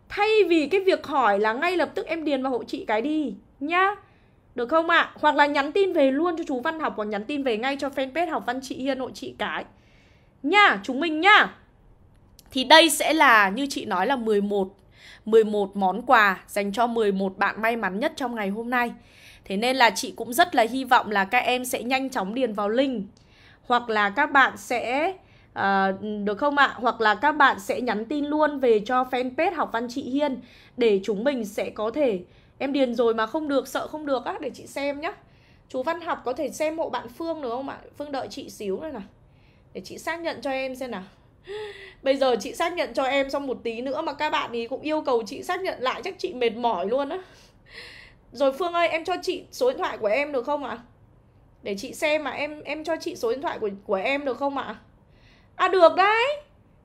Thay vì cái việc hỏi là ngay lập tức em điền vào hộ chị cái đi Nhá Được không ạ? À? Hoặc là nhắn tin về luôn cho chú Văn học Hoặc nhắn tin về ngay cho fanpage học văn chị Hiên hộ chị cái Nha, chúng mình nhá Thì đây sẽ là như chị nói là 11 11 món quà dành cho 11 bạn may mắn nhất trong ngày hôm nay Thế nên là chị cũng rất là hy vọng là các em sẽ nhanh chóng điền vào link Hoặc là các bạn sẽ À, được không ạ? Hoặc là các bạn sẽ nhắn tin luôn về cho fanpage học văn chị Hiên Để chúng mình sẽ có thể Em điền rồi mà không được, sợ không được á, để chị xem nhá Chú Văn học có thể xem hộ bạn Phương được không ạ? Phương đợi chị xíu nữa nào Để chị xác nhận cho em xem nào [laughs] Bây giờ chị xác nhận cho em xong một tí nữa mà các bạn ý cũng yêu cầu chị xác nhận lại chắc chị mệt mỏi luôn á Rồi Phương ơi em cho chị số điện thoại của em được không ạ? Để chị xem mà em em cho chị số điện thoại của của em được không ạ? À à được đấy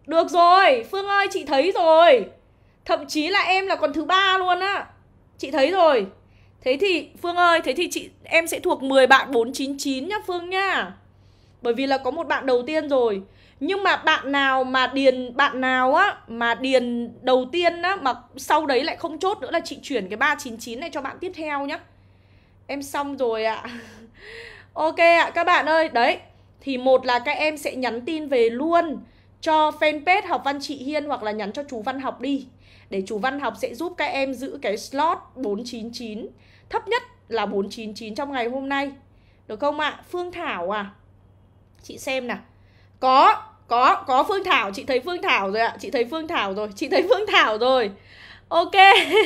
Được rồi Phương ơi chị thấy rồi Thậm chí là em là còn thứ ba luôn á Chị thấy rồi Thế thì Phương ơi Thế thì chị em sẽ thuộc 10 bạn 499 nhá Phương nhá Bởi vì là có một bạn đầu tiên rồi nhưng mà bạn nào mà điền bạn nào á mà điền đầu tiên á mà sau đấy lại không chốt nữa là chị chuyển cái 399 này cho bạn tiếp theo nhá. Em xong rồi ạ. À. [laughs] ok ạ à, các bạn ơi, đấy. Thì một là các em sẽ nhắn tin về luôn cho fanpage học văn chị Hiên hoặc là nhắn cho chú Văn học đi để chú Văn học sẽ giúp các em giữ cái slot 499 thấp nhất là 499 trong ngày hôm nay. Được không ạ? À? Phương Thảo à? Chị xem nào. Có, có, có Phương Thảo, chị thấy Phương Thảo rồi ạ Chị thấy Phương Thảo rồi, chị thấy Phương Thảo rồi Ok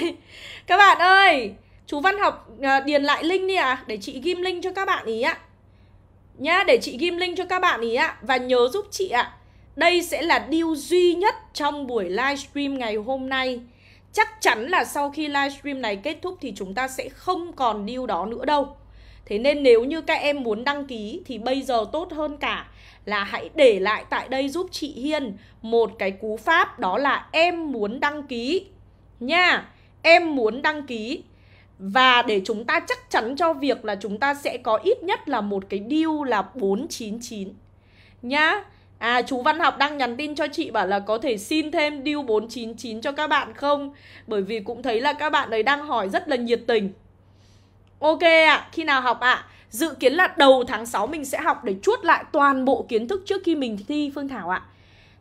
[laughs] Các bạn ơi Chú Văn học uh, điền lại link đi ạ à, Để chị ghim link cho các bạn ý ạ Nhá, để chị ghim link cho các bạn ý ạ Và nhớ giúp chị ạ. Đây sẽ là deal duy nhất trong buổi livestream ngày hôm nay. Chắc chắn là sau khi livestream này kết thúc Thì chúng ta sẽ không còn deal đó nữa đâu. Thế nên nếu như các em muốn đăng ký Thì bây giờ tốt hơn cả là hãy để lại tại đây giúp chị Hiên một cái cú pháp đó là em muốn đăng ký. Nha. Em muốn đăng ký và để chúng ta chắc chắn cho việc là chúng ta sẽ có ít nhất là một cái deal là 499 nhá. À chú Văn Học đang nhắn tin cho chị bảo là có thể xin thêm deal 499 cho các bạn không? Bởi vì cũng thấy là các bạn ấy đang hỏi rất là nhiệt tình. Ok ạ, à, khi nào học ạ? À? Dự kiến là đầu tháng 6 mình sẽ học để chuốt lại toàn bộ kiến thức trước khi mình thi Phương Thảo ạ.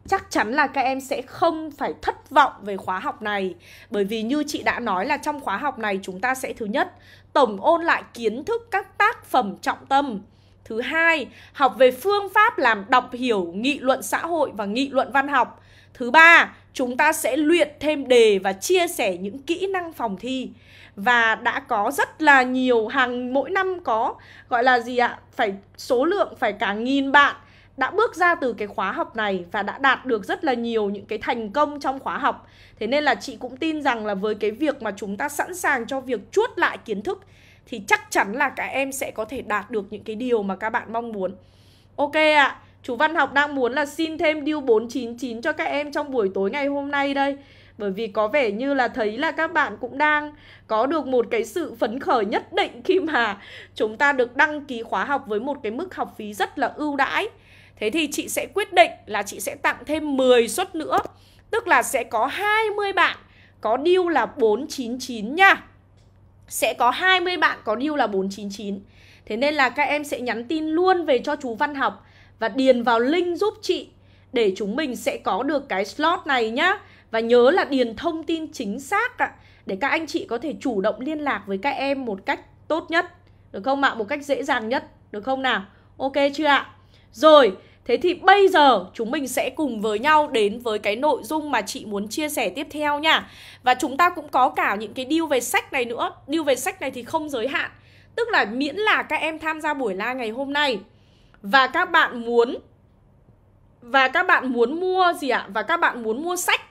Chắc chắn là các em sẽ không phải thất vọng về khóa học này. Bởi vì như chị đã nói là trong khóa học này chúng ta sẽ thứ nhất Tổng ôn lại kiến thức các tác phẩm trọng tâm. Thứ hai, học về phương pháp làm đọc hiểu nghị luận xã hội và nghị luận văn học. Thứ ba, chúng ta sẽ luyện thêm đề và chia sẻ những kỹ năng phòng thi. Và đã có rất là nhiều hàng mỗi năm có gọi là gì ạ? Phải số lượng phải cả nghìn bạn đã bước ra từ cái khóa học này và đã đạt được rất là nhiều những cái thành công trong khóa học. Thế nên là chị cũng tin rằng là với cái việc mà chúng ta sẵn sàng cho việc chuốt lại kiến thức thì chắc chắn là các em sẽ có thể đạt được những cái điều mà các bạn mong muốn. Ok ạ à, chú Văn Học đang muốn là xin thêm deal 499 cho các em trong buổi tối ngày hôm nay đây. Bởi vì có vẻ như là thấy là các bạn cũng đang có được một cái sự phấn khởi nhất định khi mà chúng ta được đăng ký khóa học với một cái mức học phí rất là ưu đãi. Thế thì chị sẽ quyết định là chị sẽ tặng thêm 10 suất nữa. Tức là sẽ có 20 bạn có deal là 499 nha. Sẽ có 20 bạn có deal là 499. Thế nên là các em sẽ nhắn tin luôn về cho chú Văn học và điền vào link giúp chị để chúng mình sẽ có được cái slot này nhá. Và nhớ là điền thông tin chính xác ạ Để các anh chị có thể chủ động liên lạc với các em một cách tốt nhất Được không ạ? Một cách dễ dàng nhất Được không nào? Ok chưa ạ? Rồi, thế thì bây giờ chúng mình sẽ cùng với nhau đến với cái nội dung mà chị muốn chia sẻ tiếp theo nha Và chúng ta cũng có cả những cái deal về sách này nữa Deal về sách này thì không giới hạn Tức là miễn là các em tham gia buổi live ngày hôm nay Và các bạn muốn, Và các bạn muốn mua gì ạ? Và các bạn muốn mua sách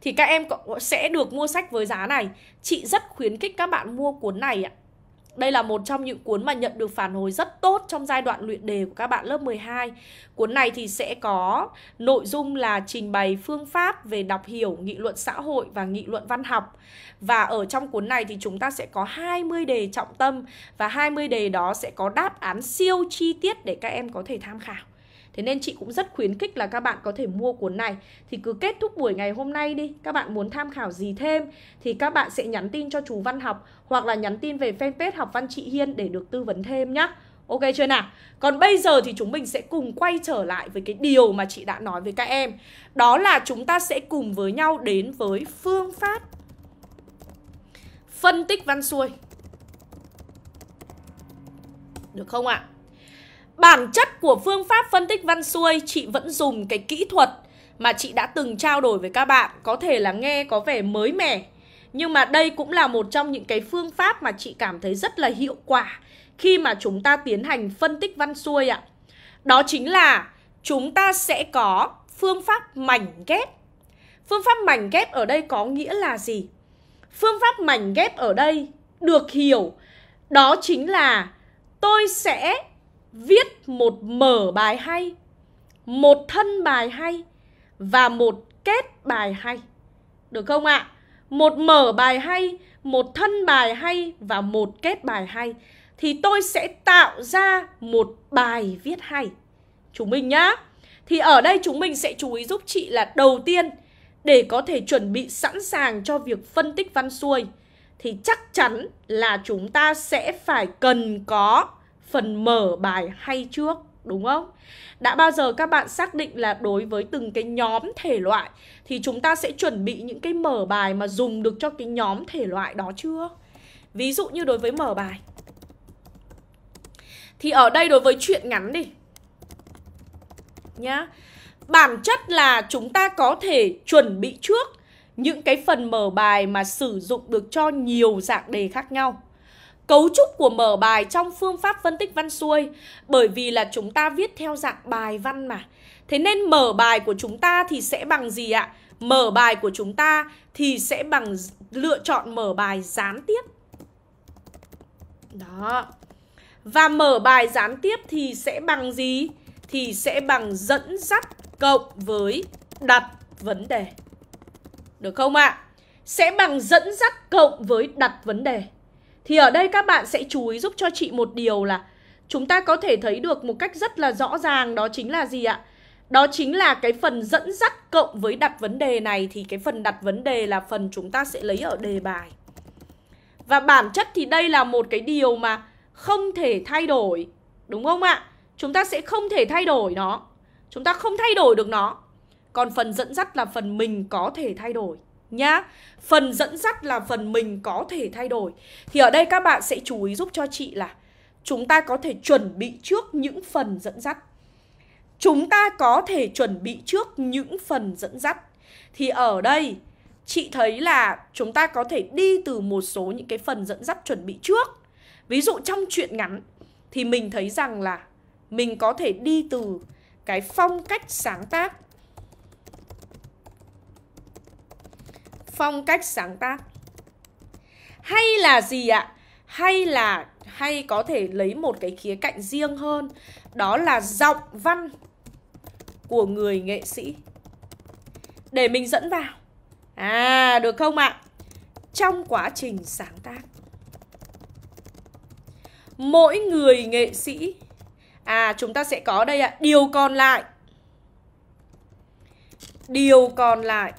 thì các em sẽ được mua sách với giá này. Chị rất khuyến khích các bạn mua cuốn này ạ. Đây là một trong những cuốn mà nhận được phản hồi rất tốt trong giai đoạn luyện đề của các bạn lớp 12. Cuốn này thì sẽ có nội dung là trình bày phương pháp về đọc hiểu nghị luận xã hội và nghị luận văn học. Và ở trong cuốn này thì chúng ta sẽ có 20 đề trọng tâm và 20 đề đó sẽ có đáp án siêu chi tiết để các em có thể tham khảo. Thế nên chị cũng rất khuyến khích là các bạn có thể mua cuốn này Thì cứ kết thúc buổi ngày hôm nay đi, Các bạn muốn tham khảo gì thêm Thì các bạn sẽ nhắn tin cho chú Văn Học Hoặc là nhắn tin về fanpage Học Văn Chị Hiên để được tư vấn thêm nhá Ok chưa nào? Còn bây giờ thì chúng mình sẽ cùng quay trở lại với cái điều mà chị đã nói với các em Đó là chúng ta sẽ cùng với nhau đến với phương pháp Phân tích văn xuôi Được không ạ? À? Bản chất của phương pháp phân tích văn xuôi, chị vẫn dùng cái kỹ thuật mà chị đã từng trao đổi với các bạn Có thể là nghe có vẻ mới mẻ, Nhưng mà đây cũng là một trong những cái phương pháp mà chị cảm thấy rất là hiệu quả khi mà chúng ta tiến hành phân tích văn xuôi ạ. Đó chính là chúng ta sẽ có phương pháp mảnh ghép. Phương pháp mảnh ghép ở đây có nghĩa là gì? Phương pháp mảnh ghép ở đây được hiểu, đó chính là tôi sẽ viết một mở bài hay, một thân bài hay và một kết bài hay. Được không ạ? Một mở bài hay, một thân bài hay và một kết bài hay thì tôi sẽ tạo ra một bài viết hay. Chúng mình nhá. Thì ở đây chúng mình sẽ chú ý giúp chị là đầu tiên để có thể chuẩn bị sẵn sàng cho việc phân tích văn xuôi thì chắc chắn là chúng ta sẽ phải cần có phần mở bài hay trước, đúng không? Đã bao giờ các bạn xác định là đối với từng cái nhóm thể loại thì chúng ta sẽ chuẩn bị những cái mở bài mà dùng được cho cái nhóm thể loại đó chưa? Ví dụ như đối với mở bài. Thì ở đây đối với chuyện ngắn đi. Nhá. Bản chất là chúng ta có thể chuẩn bị trước những cái phần mở bài mà sử dụng được cho nhiều dạng đề khác nhau. Cấu trúc của mở bài trong phương pháp phân tích văn xuôi, bởi vì là chúng ta viết theo dạng bài văn mà. Thế nên mở bài của chúng ta thì sẽ bằng gì ạ? Mở bài của chúng ta thì sẽ bằng lựa chọn mở bài gián tiếp. Đó. Và mở bài gián tiếp thì sẽ bằng gì? Thì sẽ bằng dẫn dắt cộng với đặt vấn đề. Được không ạ? À? Sẽ bằng dẫn dắt cộng với đặt vấn đề. Thì ở đây các bạn sẽ chú ý giúp cho chị một điều là chúng ta có thể thấy được một cách rất là rõ ràng đó chính là gì ạ? Đó chính là cái phần dẫn dắt cộng với đặt vấn đề này thì cái phần đặt vấn đề là phần chúng ta sẽ lấy ở đề bài. Và bản chất thì đây là một cái điều mà không thể thay đổi, đúng không ạ? Chúng ta sẽ không thể thay đổi nó. Chúng ta không thay đổi được nó. Còn phần dẫn dắt là phần mình có thể thay đổi nhá. Phần dẫn dắt là phần mình có thể thay đổi. Thì ở đây các bạn sẽ chú ý giúp cho chị là chúng ta có thể chuẩn bị trước những phần dẫn dắt. Chúng ta có thể chuẩn bị trước những phần dẫn dắt. Thì ở đây, chị thấy là chúng ta có thể đi từ một số những cái phần dẫn dắt chuẩn bị trước. Ví dụ trong chuyện ngắn, thì mình thấy rằng là mình có thể đi từ cái phong cách sáng tác phong cách sáng tác. Hay là gì ạ? Hay là hay có thể lấy một cái khía cạnh riêng hơn, đó là giọng văn của người nghệ sĩ. Để mình dẫn vào. À được không ạ? Trong quá trình sáng tác, mỗi người nghệ sĩ à chúng ta sẽ có đây ạ, điều còn lại. Điều còn lại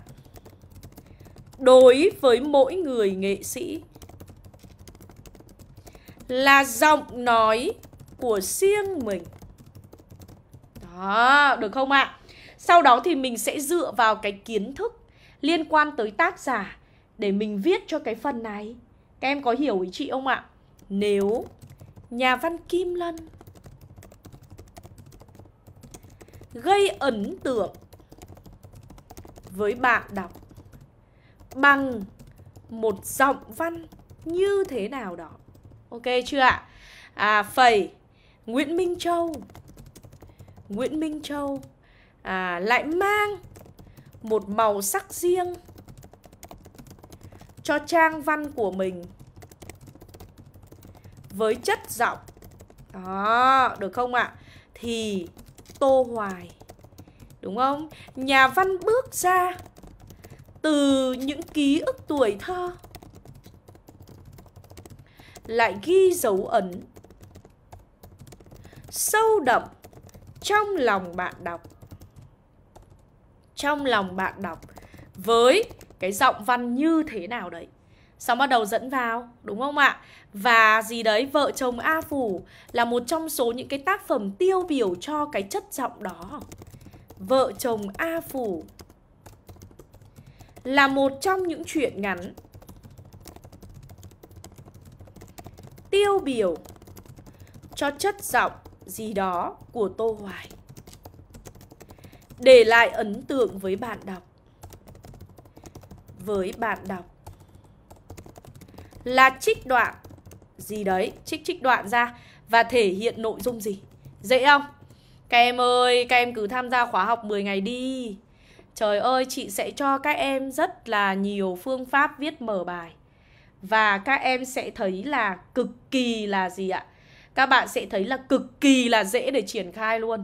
đối với mỗi người nghệ sĩ là giọng nói của riêng mình. Đó, được không ạ? À? Sau đó thì mình sẽ dựa vào cái kiến thức liên quan tới tác giả để mình viết cho cái phần này. Các em có hiểu ý chị không ạ? Nếu nhà văn Kim Lân gây ấn tượng với bạn đọc bằng một giọng văn như thế nào đó. Ok chưa ạ? À phẩy Nguyễn Minh Châu. Nguyễn Minh Châu à, lại mang một màu sắc riêng cho trang văn của mình với chất giọng. Đó được không ạ? Thì tô hoài đúng không? Nhà văn bước ra từ những ký ức tuổi thơ. Lại ghi dấu ấn. Sâu đậm trong lòng bạn đọc. Trong lòng bạn đọc với cái giọng văn như thế nào đấy? Xong bắt đầu dẫn vào, đúng không ạ? Và gì đấy, vợ chồng a phủ là một trong số những cái tác phẩm tiêu biểu cho cái chất giọng đó. Vợ chồng a phủ là một trong những chuyện ngắn tiêu biểu cho chất giọng gì đó của Tô Hoài. Để lại ấn tượng với bạn đọc. Với bạn đọc. là trích đoạn gì đấy, trích trích đoạn ra và thể hiện nội dung gì. Dễ không? Các em ơi, các em cứ tham gia khóa học 10 ngày đi. Trời ơi, chị sẽ cho các em rất là nhiều phương pháp viết mở bài. Và các em sẽ thấy là cực kỳ là gì ạ? Các bạn sẽ thấy là cực kỳ là dễ để triển khai luôn.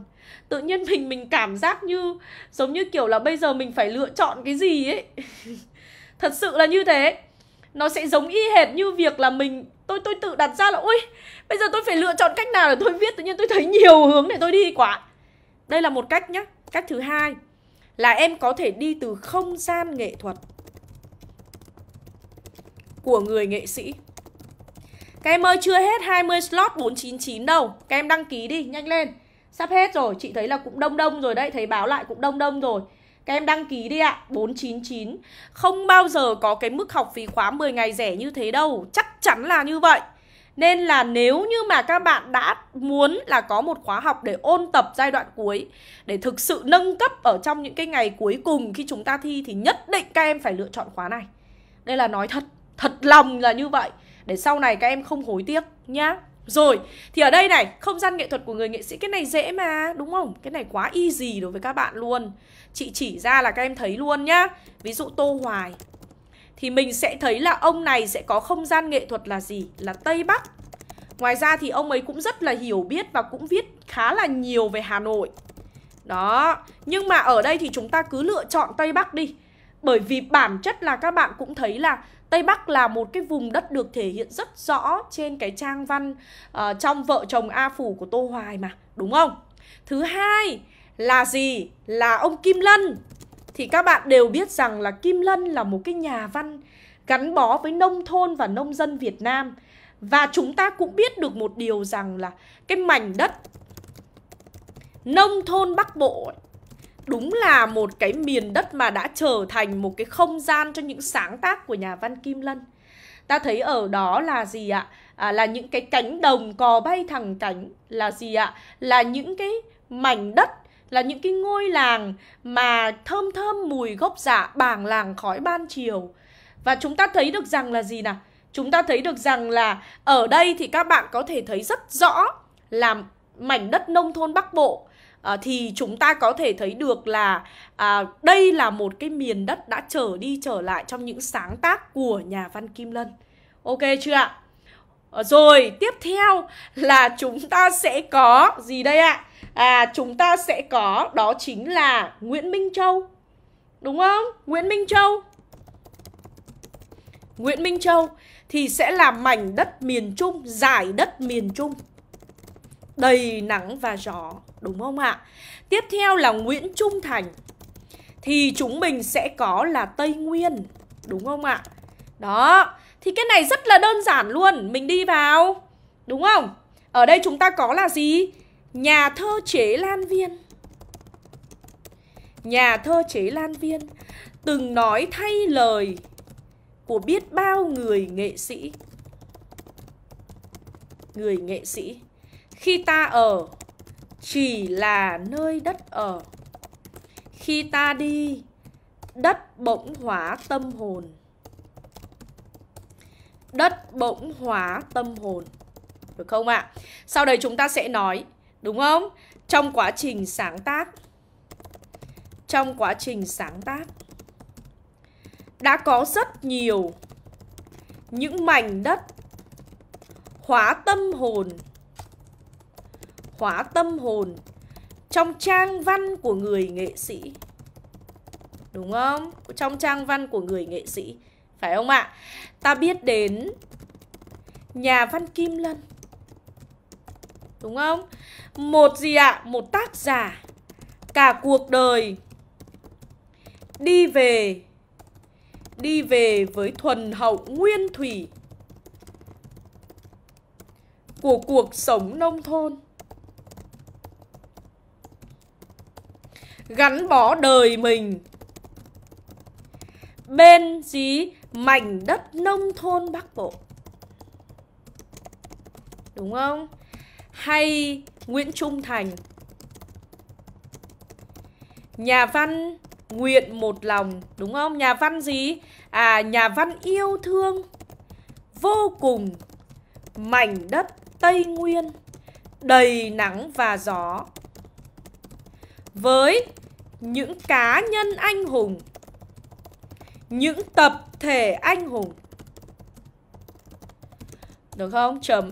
Tự nhiên [laughs] mình mình cảm giác như Giống như kiểu là bây giờ mình phải lựa chọn cái gì ấy. [laughs] Thật sự là như thế. Nó sẽ giống y hệt như việc là mình Tôi tôi tự đặt ra là Ui bây giờ tôi phải lựa chọn cách nào để tôi viết? Tự nhiên tôi thấy nhiều hướng để tôi đi quá. Đây là một cách nhá. Cách thứ hai. Là em có thể đi từ không gian nghệ thuật Của người nghệ sĩ. Các em ơi, chưa hết 20 slot 499 đâu. Các em đăng ký đi, nhanh lên. Sắp hết rồi, chị thấy là cũng đông đông rồi đấy, Thấy báo lại cũng đông đông rồi. Các em đăng ký đi ạ 499 Không bao giờ có cái mức học phí khóa 10 ngày rẻ như thế đâu, Chắc chắn là như vậy. Nên là nếu như mà các bạn đã muốn là có một khóa học để ôn tập giai đoạn cuối Để thực sự nâng cấp ở trong những cái ngày cuối cùng khi chúng ta thi Thì nhất định các em phải lựa chọn khóa này. Đây là nói thật, thật lòng là như vậy. Để sau này các em không hối tiếc nhá. Rồi, thì ở đây này, không gian nghệ thuật của người nghệ sĩ Cái này dễ mà, đúng không? Cái này quá easy đối với các bạn luôn. Chị chỉ ra là các em thấy luôn nhá. Ví dụ Tô Hoài. Thì mình sẽ thấy là ông này sẽ có không gian nghệ thuật là gì? Là Tây Bắc Ngoài ra thì ông ấy cũng rất là hiểu biết và cũng viết khá là nhiều về Hà Nội Đó, nhưng mà ở đây thì chúng ta cứ lựa chọn Tây Bắc đi Bởi vì bản chất là các bạn cũng thấy là Tây Bắc là một cái vùng đất được thể hiện rất rõ trên cái trang văn uh, trong vợ chồng A Phủ của Tô Hoài mà, đúng không? Thứ hai là gì? Là ông Kim Lân. Thì các bạn đều biết rằng là Kim Lân là một cái nhà văn gắn bó với nông thôn và nông dân Việt Nam. Và chúng ta cũng biết được một điều rằng là cái mảnh đất nông thôn Bắc Bộ ấy, đúng là một cái miền đất mà đã trở thành một cái không gian cho những sáng tác của nhà văn Kim Lân. Ta thấy ở đó là gì ạ? À, là những cái cánh đồng cò bay thẳng cánh là gì ạ? Là những cái mảnh đất là những cái ngôi làng mà thơm thơm mùi gốc dạ bảng làng khói ban chiều. Và chúng ta thấy được rằng là gì nào? Chúng ta thấy được rằng là ở đây thì các bạn có thể thấy rất rõ là mảnh đất nông thôn Bắc Bộ à, thì chúng ta có thể thấy được là à, đây là một cái miền đất đã trở đi trở lại trong những sáng tác của nhà văn Kim Lân. Ok chưa ạ? À, rồi, tiếp theo là chúng ta sẽ có gì đây ạ? À, à chúng ta sẽ có đó chính là Nguyễn Minh Châu. Đúng không? Nguyễn Minh Châu. Nguyễn Minh Châu thì sẽ là mảnh đất miền Trung, giải đất miền Trung đầy nắng và gió đúng không ạ? Tiếp theo là Nguyễn Trung Thành thì chúng mình sẽ có là Tây Nguyên đúng không ạ? Đó, thì cái này rất là đơn giản luôn, mình đi vào đúng không? Ở đây chúng ta có là gì? Nhà thơ chế Lan Viên Nhà thơ chế Lan Viên, từng nói thay lời của biết bao người nghệ sĩ Người nghệ sĩ, khi ta ở, chỉ là nơi đất ở Khi ta đi, Đất bỗng hóa tâm hồn Đất bỗng hóa tâm hồn Được không ạ? À? Sau đây chúng ta sẽ nói Đúng không? Trong quá trình sáng tác Trong quá trình sáng tác Đã có rất nhiều Những mảnh đất Hóa tâm hồn hóa tâm hồn trong trang văn của người nghệ sĩ. Đúng không? Trong trang văn của người nghệ sĩ. Phải không ạ? Ta biết đến nhà văn Kim Lân. Đúng không? Một gì ạ? Một tác giả cả cuộc đời đi về đi về với thuần hậu nguyên thủy của cuộc sống nông thôn gắn bó đời mình bên gì mảnh đất nông thôn Bắc Bộ. Đúng không? Hay Nguyễn Trung Thành Nhà văn nguyện một lòng Đúng không? Nhà văn gì? À nhà văn yêu thương vô cùng mảnh đất Tây Nguyên đầy nắng và gió. Với những cá nhân anh hùng, những tập thể anh hùng. Được không? Chấm.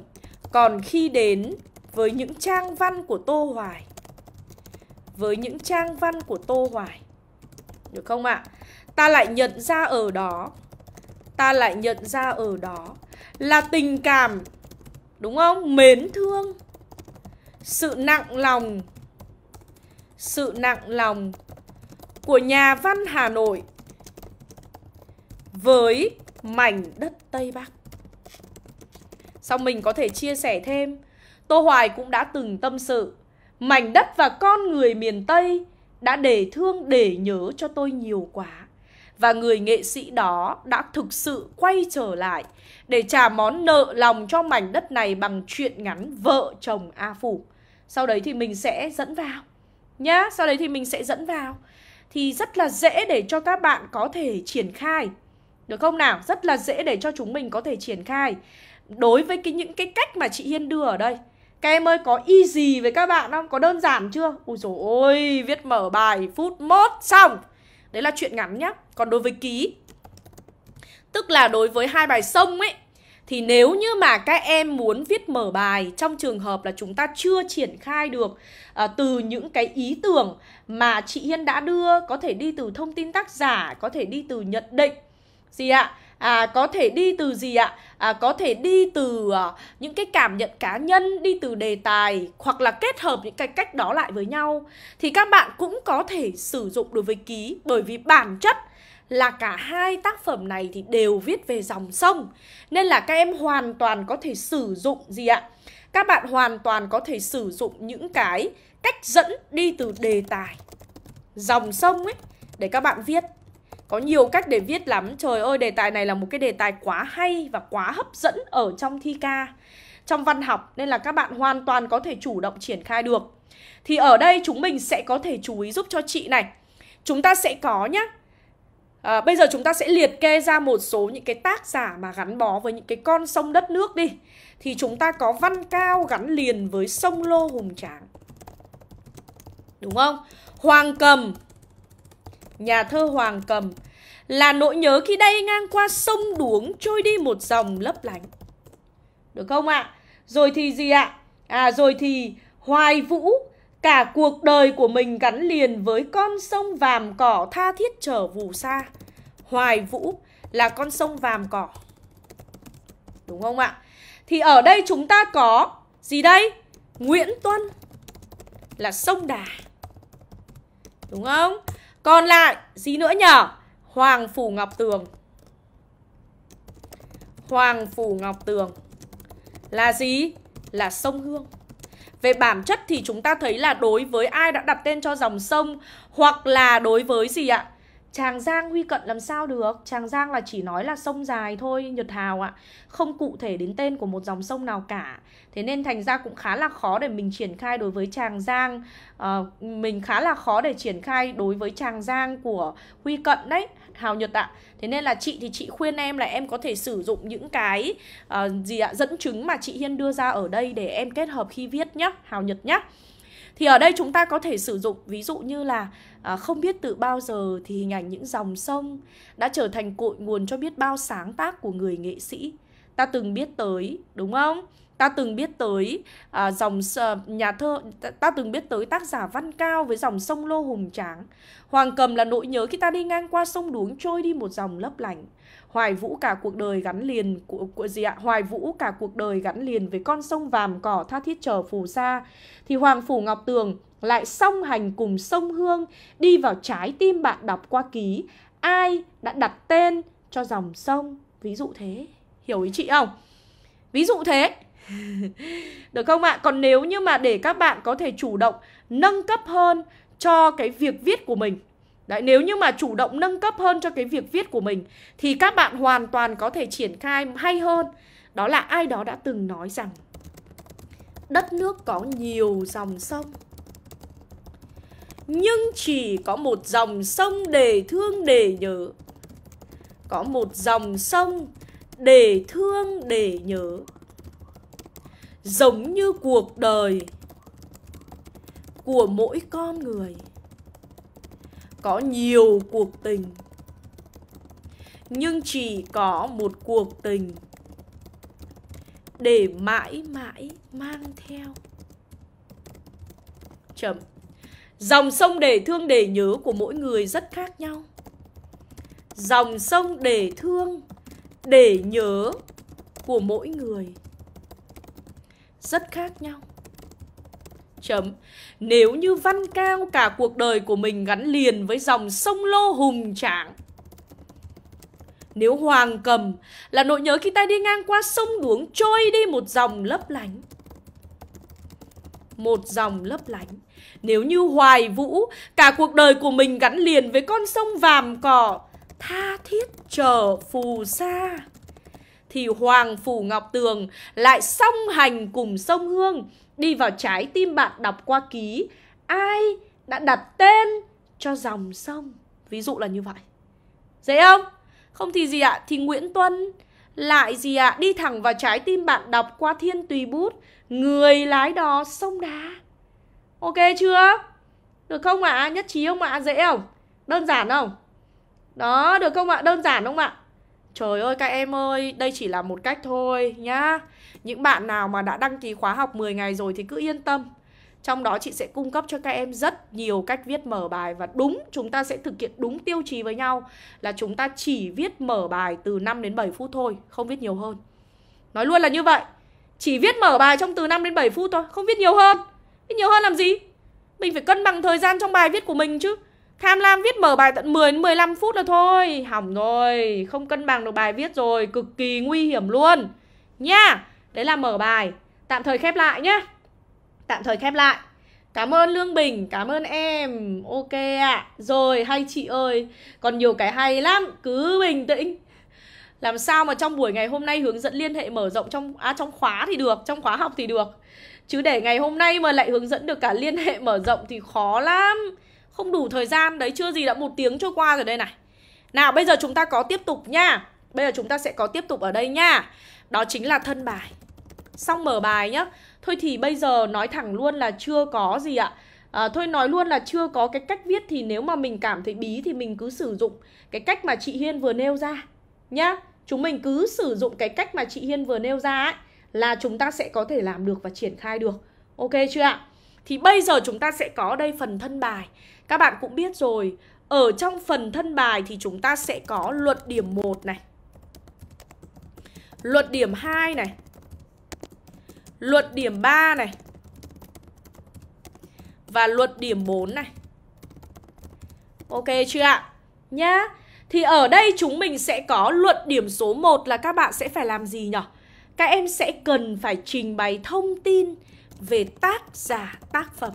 Còn khi đến với những trang văn của Tô Hoài, với những trang văn của Tô Hoài, được không ạ? À? Ta lại nhận ra ở đó, ta lại nhận ra ở đó là tình cảm Đúng không? Mến thương Sự nặng lòng Sự nặng lòng Của nhà văn Hà Nội Với mảnh đất Tây Bắc Sau mình có thể chia sẻ thêm Tô Hoài cũng đã từng tâm sự Mảnh đất và con người miền Tây Đã để thương để nhớ cho tôi nhiều quá Và người nghệ sĩ đó đã thực sự quay trở lại để trả món nợ lòng cho mảnh đất này bằng chuyện ngắn vợ chồng A Phủ. Sau đấy thì mình sẽ dẫn vào nhá, sau đấy thì mình sẽ dẫn vào. Thì rất là dễ để cho các bạn có thể triển khai. Được không nào? Rất là dễ để cho chúng mình có thể triển khai. Đối với cái những cái cách mà chị Hiên đưa ở đây. Các em ơi có easy với các bạn không? Có đơn giản chưa? Ôi dồi ôi, viết mở bài phút mốt xong. Đấy là chuyện ngắn nhá. Còn đối với ký Tức là đối với hai bài sông ấy thì nếu như mà các em muốn viết mở bài trong trường hợp là chúng ta chưa triển khai được à, từ những cái ý tưởng mà chị Hiên đã đưa có thể đi từ thông tin tác giả, có thể đi từ nhận định gì ạ? À, À, có thể đi từ gì ạ? À, có thể đi từ uh, những cái cảm nhận cá nhân, đi từ đề tài hoặc là kết hợp những cái cách đó lại với nhau thì các bạn cũng có thể sử dụng đối với ký bởi vì bản chất là cả hai tác phẩm này thì đều viết về dòng sông Nên là các em hoàn toàn có thể sử dụng gì ạ? Các bạn hoàn toàn có thể sử dụng những cái cách dẫn đi từ đề tài Dòng sông ấy để các bạn viết có nhiều cách để viết lắm. Trời ơi đề tài này là một cái đề tài quá hay và quá hấp dẫn ở trong thi ca Trong văn học nên là các bạn hoàn toàn có thể chủ động triển khai được. Thì ở đây chúng mình sẽ có thể chú ý giúp cho chị này. Chúng ta sẽ có nhá. À, Bây giờ chúng ta sẽ liệt kê ra một số những cái tác giả mà gắn bó với những cái con sông đất nước đi. Thì chúng ta có Văn Cao gắn liền với sông Lô Hùng Tráng. Đúng không? Hoàng Cầm Nhà thơ Hoàng Cầm Là nỗi nhớ khi đây ngang qua sông Đuống trôi đi một dòng lấp lánh Được không ạ? À? Rồi thì gì ạ? À rồi thì Hoài Vũ Cả cuộc đời của mình gắn liền với con sông vàm cỏ tha thiết trở vù xa. Hoài Vũ là con sông vàm cỏ. Đúng không ạ? Thì ở đây chúng ta có gì đây? Nguyễn Tuân là sông Đà. Đúng không? Còn lại, gì nữa nhở? Hoàng Phủ Ngọc Tường. Hoàng Phủ Ngọc Tường là gì? Là sông Hương. Về bản chất thì chúng ta thấy là đối với ai đã đặt tên cho dòng sông Hoặc là đối với gì ạ? Tràng Giang Huy Cận làm sao được? Tràng Giang là chỉ nói là sông dài thôi Nhật Hào ạ. Không cụ thể đến tên của một dòng sông nào cả. Thế nên thành ra cũng khá là khó để mình triển khai đối với Tràng Giang. À, Mình khá là khó để triển khai đối với Tràng Giang của Huy Cận đấy Hào Nhật ạ. Thế nên là chị thì chị khuyên em là em có thể sử dụng những cái uh, gì ạ dẫn chứng mà chị Hiên đưa ra ở đây để em kết hợp khi viết nhá Hào Nhật nhá thì ở đây chúng ta có thể sử dụng ví dụ như là à, không biết từ bao giờ thì hình ảnh những dòng sông đã trở thành cội nguồn cho biết bao sáng tác của người nghệ sĩ. Ta từng biết tới, đúng không? Ta từng biết tới à, dòng uh, nhà thơ, ta, ta từng biết tới tác giả Văn Cao với dòng sông Lô Hùng Tráng. Hoàng Cầm là nỗi nhớ khi ta đi ngang qua sông đuống trôi đi một dòng lấp lành. Hoài Vũ cả cuộc đời gắn liền của, của gì ạ? Hoài Vũ cả cuộc đời gắn liền với con sông vàm cỏ tha thiết chờ phù sa. Thì Hoàng Phủ Ngọc Tường lại song hành cùng sông Hương đi vào trái tim bạn đọc qua ký. Ai đã đặt tên cho dòng sông? Ví dụ thế. Hiểu ý chị không? Ví dụ thế. [laughs] Được không ạ? Còn nếu như mà để các bạn có thể chủ động nâng cấp hơn cho cái việc viết của mình Đấy, nếu như mà chủ động nâng cấp hơn cho cái việc viết của mình thì các bạn hoàn toàn có thể triển khai hay hơn. Đó là ai đó đã từng nói rằng đất nước có nhiều dòng sông. Nhưng chỉ có một dòng sông để thương để nhớ. Có một dòng sông để thương để nhớ giống như cuộc đời của mỗi con người có nhiều cuộc tình. Nhưng chỉ có một cuộc tình. Để mãi mãi mang theo. Chậm. Dòng sông để thương để nhớ của mỗi người rất khác nhau. Dòng sông để thương để nhớ của mỗi người rất khác nhau chấm. Nếu như văn cao cả cuộc đời của mình gắn liền với dòng sông lô hùng tráng nếu hoàng cầm là nỗi nhớ khi ta đi ngang qua sông đuống trôi đi một dòng lấp lánh. Một dòng lấp lánh. Nếu như hoài vũ cả cuộc đời của mình gắn liền với con sông vàm cỏ, tha thiết chờ phù sa, thì Hoàng Phủ Ngọc Tường lại song hành cùng sông Hương đi vào trái tim bạn đọc qua ký ai đã đặt tên cho dòng sông. Ví dụ là như vậy. Dễ không? Không thì gì ạ? Thì Nguyễn Tuân lại gì ạ? Đi thẳng vào trái tim bạn đọc qua thiên tùy bút Người lái đò sông đá Ok chưa? Được không ạ? À? Nhất trí không ạ? À? Dễ không? Đơn giản không? Đó, được không ạ? Đơn giản không ạ? Trời ơi các em ơi, đây chỉ là một cách thôi nhá những bạn nào mà đã đăng ký khóa học 10 ngày rồi thì cứ yên tâm. Trong đó chị sẽ cung cấp cho các em rất nhiều cách viết mở bài Và đúng, chúng ta sẽ thực hiện đúng tiêu chí với nhau Là chúng ta chỉ viết mở bài từ 5 đến 7 phút thôi Không viết nhiều hơn. Nói luôn là như vậy. Chỉ viết mở bài trong từ 5 đến 7 phút thôi Không viết nhiều hơn. Viết nhiều hơn làm gì? Mình phải cân bằng thời gian trong bài viết của mình chứ. Tham lam viết mở bài tận 10 đến 15 phút là thôi. Hỏng rồi Không cân bằng được bài viết rồi Cực kỳ nguy hiểm luôn. Nha Đấy là mở bài. Tạm thời khép lại nhé Tạm thời khép lại. Cảm ơn Lương Bình, cảm ơn em. Ok ạ. À. Rồi hay chị ơi Còn nhiều cái hay lắm. Cứ bình tĩnh. Làm sao mà trong buổi ngày hôm nay hướng dẫn liên hệ mở rộng trong à, trong khóa thì được Trong khóa học thì được. Chứ để ngày hôm nay mà lại hướng dẫn được cả liên hệ mở rộng thì khó lắm. Không đủ thời gian. Đấy chưa gì đã một tiếng trôi qua rồi đây này. Nào bây giờ chúng ta có tiếp tục nha. Bây giờ chúng ta sẽ có tiếp tục ở đây nha. Đó chính là thân bài. Xong mở bài nhá. Thôi thì bây giờ nói thẳng luôn là chưa có gì ạ. À, Thôi nói luôn là chưa có cái cách viết Thì nếu mà mình cảm thấy bí Thì mình cứ sử dụng cái cách mà chị Hiên vừa nêu ra Nhá. Chúng mình cứ sử dụng cái cách mà chị Hiên vừa nêu ra ấy Là chúng ta sẽ có thể làm được và triển khai được. Ok chưa ạ? Thì bây giờ chúng ta sẽ có đây phần thân bài. Các bạn cũng biết rồi Ở trong phần thân bài thì chúng ta sẽ có luận điểm 1 này. Luật điểm 2 này Luật điểm 3 này Và luật điểm 4 này Ok chưa ạ? Nhá Thì ở đây chúng mình sẽ có luật điểm số 1 là các bạn sẽ phải làm gì nhỉ? Các em sẽ cần phải trình bày thông tin về tác giả, tác phẩm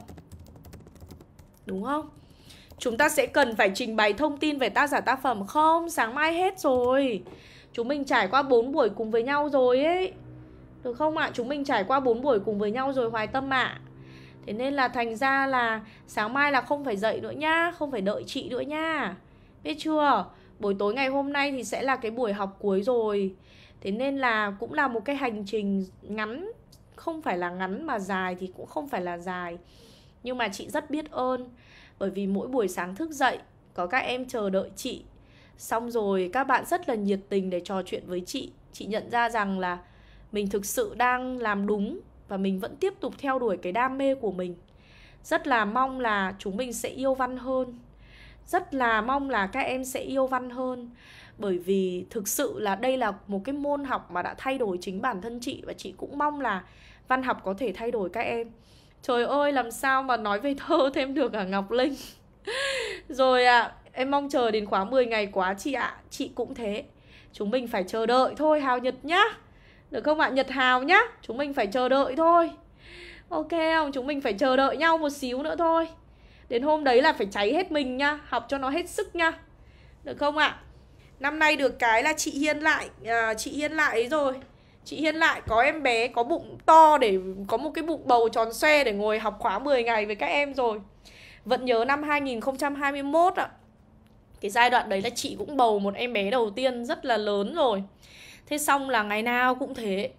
Đúng không? Chúng ta sẽ cần phải trình bày thông tin về tác giả, tác phẩm không? Sáng mai hết rồi Chúng mình trải qua 4 buổi cùng với nhau rồi ấy Được không ạ? À? Chúng mình trải qua 4 buổi cùng với nhau rồi, Hoài Tâm ạ à. Thế nên là thành ra là sáng mai là không phải dậy nữa nhá, Không phải đợi chị nữa nha Biết chưa? Buổi tối ngày hôm nay thì sẽ là cái buổi học cuối rồi Thế nên là cũng là một cái hành trình ngắn, Không phải là ngắn mà dài thì cũng không phải là dài Nhưng mà chị rất biết ơn, bởi vì mỗi buổi sáng thức dậy, có các em chờ đợi chị xong rồi các bạn rất là nhiệt tình để trò chuyện với chị. Chị nhận ra rằng là mình thực sự đang làm đúng và mình vẫn tiếp tục theo đuổi cái đam mê của mình. Rất là mong là chúng mình sẽ yêu văn hơn. Rất là mong là các em sẽ yêu văn hơn. Bởi vì thực sự là đây là một cái môn học mà đã thay đổi chính bản thân chị và chị cũng mong là văn học có thể thay đổi các em. Trời ơi làm sao mà nói về thơ [laughs] thêm được à Ngọc Linh? [laughs] Rồi ạ à, Em mong chờ đến khóa 10 ngày quá chị ạ. À. Chị cũng thế. Chúng mình phải chờ đợi thôi Hào Nhật nhá. Được không ạ? Nhật Hào nhá. Chúng mình phải chờ đợi thôi. Ok không? Chúng mình phải chờ đợi nhau một xíu nữa thôi. Đến hôm đấy là phải cháy hết mình nhá. Học cho nó hết sức nhá. Được không ạ? Năm nay được cái là chị Hiên lại à, Chị Hiên lại rồi. Chị Hiên lại có em bé có bụng to để có một cái bụng bầu tròn xoe để ngồi học khóa 10 ngày với các em rồi. Vẫn nhớ năm 2021 ạ. Cái giai đoạn đấy là chị cũng bầu một em bé đầu tiên rất là lớn rồi. Thế xong là ngày nào cũng thế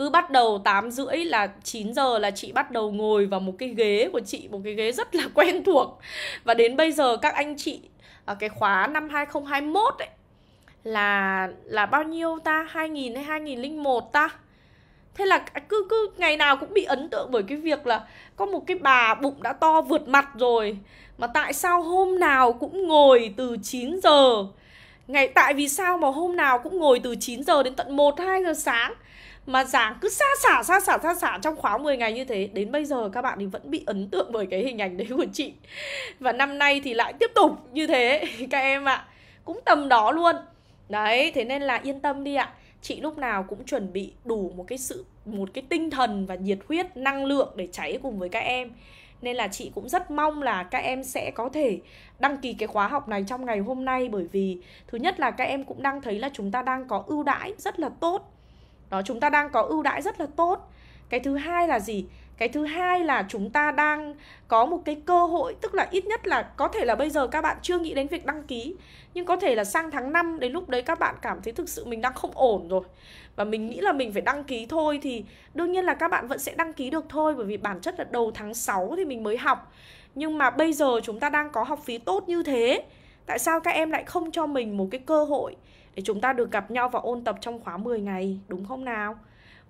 cứ bắt đầu 8 rưỡi là 9 giờ là chị bắt đầu ngồi vào một cái ghế của chị, Một cái ghế rất là [laughs] quen thuộc Và đến bây giờ các anh chị ở cái khóa năm 2021 ấy, Là là bao nhiêu ta? 2000 hay 2001 ta? Thế là cứ cứ ngày nào cũng bị ấn tượng bởi cái việc là Có một cái bà bụng đã to vượt mặt rồi mà tại sao hôm nào cũng ngồi từ 9 giờ? Ngày, tại vì sao mà hôm nào cũng ngồi từ 9 giờ đến tận 1 2 giờ sáng? Mà giảng cứ xa xả xa xả xa xả trong khóa 10 ngày như thế, đến bây giờ các bạn thì vẫn bị ấn tượng bởi cái hình ảnh đấy của chị. Và năm nay thì lại tiếp tục như thế, [laughs] các em ạ. À. cũng tầm đó luôn. Đấy, thế nên là yên tâm đi ạ. Chị lúc nào cũng chuẩn bị đủ một cái sự, một cái tinh thần và nhiệt huyết, năng lượng để cháy cùng với các em nên là chị cũng rất mong là các em sẽ có thể đăng ký cái khóa học này trong ngày hôm nay. Bởi vì thứ nhất là các em cũng đang thấy là chúng ta đang có ưu đãi rất là tốt. Đó, chúng ta đang có ưu đãi rất là tốt. Cái thứ hai là gì? Cái thứ hai là chúng ta đang có một cái cơ hội, tức là ít nhất là có thể là bây giờ các bạn chưa nghĩ đến việc đăng ký, nhưng có thể là sang tháng 5 đến lúc đấy các bạn cảm thấy thực sự mình đang không ổn rồi và mình nghĩ là mình phải đăng ký thôi thì đương nhiên là các bạn vẫn sẽ đăng ký được thôi, bởi vì bản chất là đầu tháng 6 thì mình mới học. Nhưng mà bây giờ chúng ta đang có học phí tốt như thế, tại sao các em lại không cho mình một cái cơ hội để chúng ta được gặp nhau và ôn tập trong khóa 10 ngày? Đúng không nào?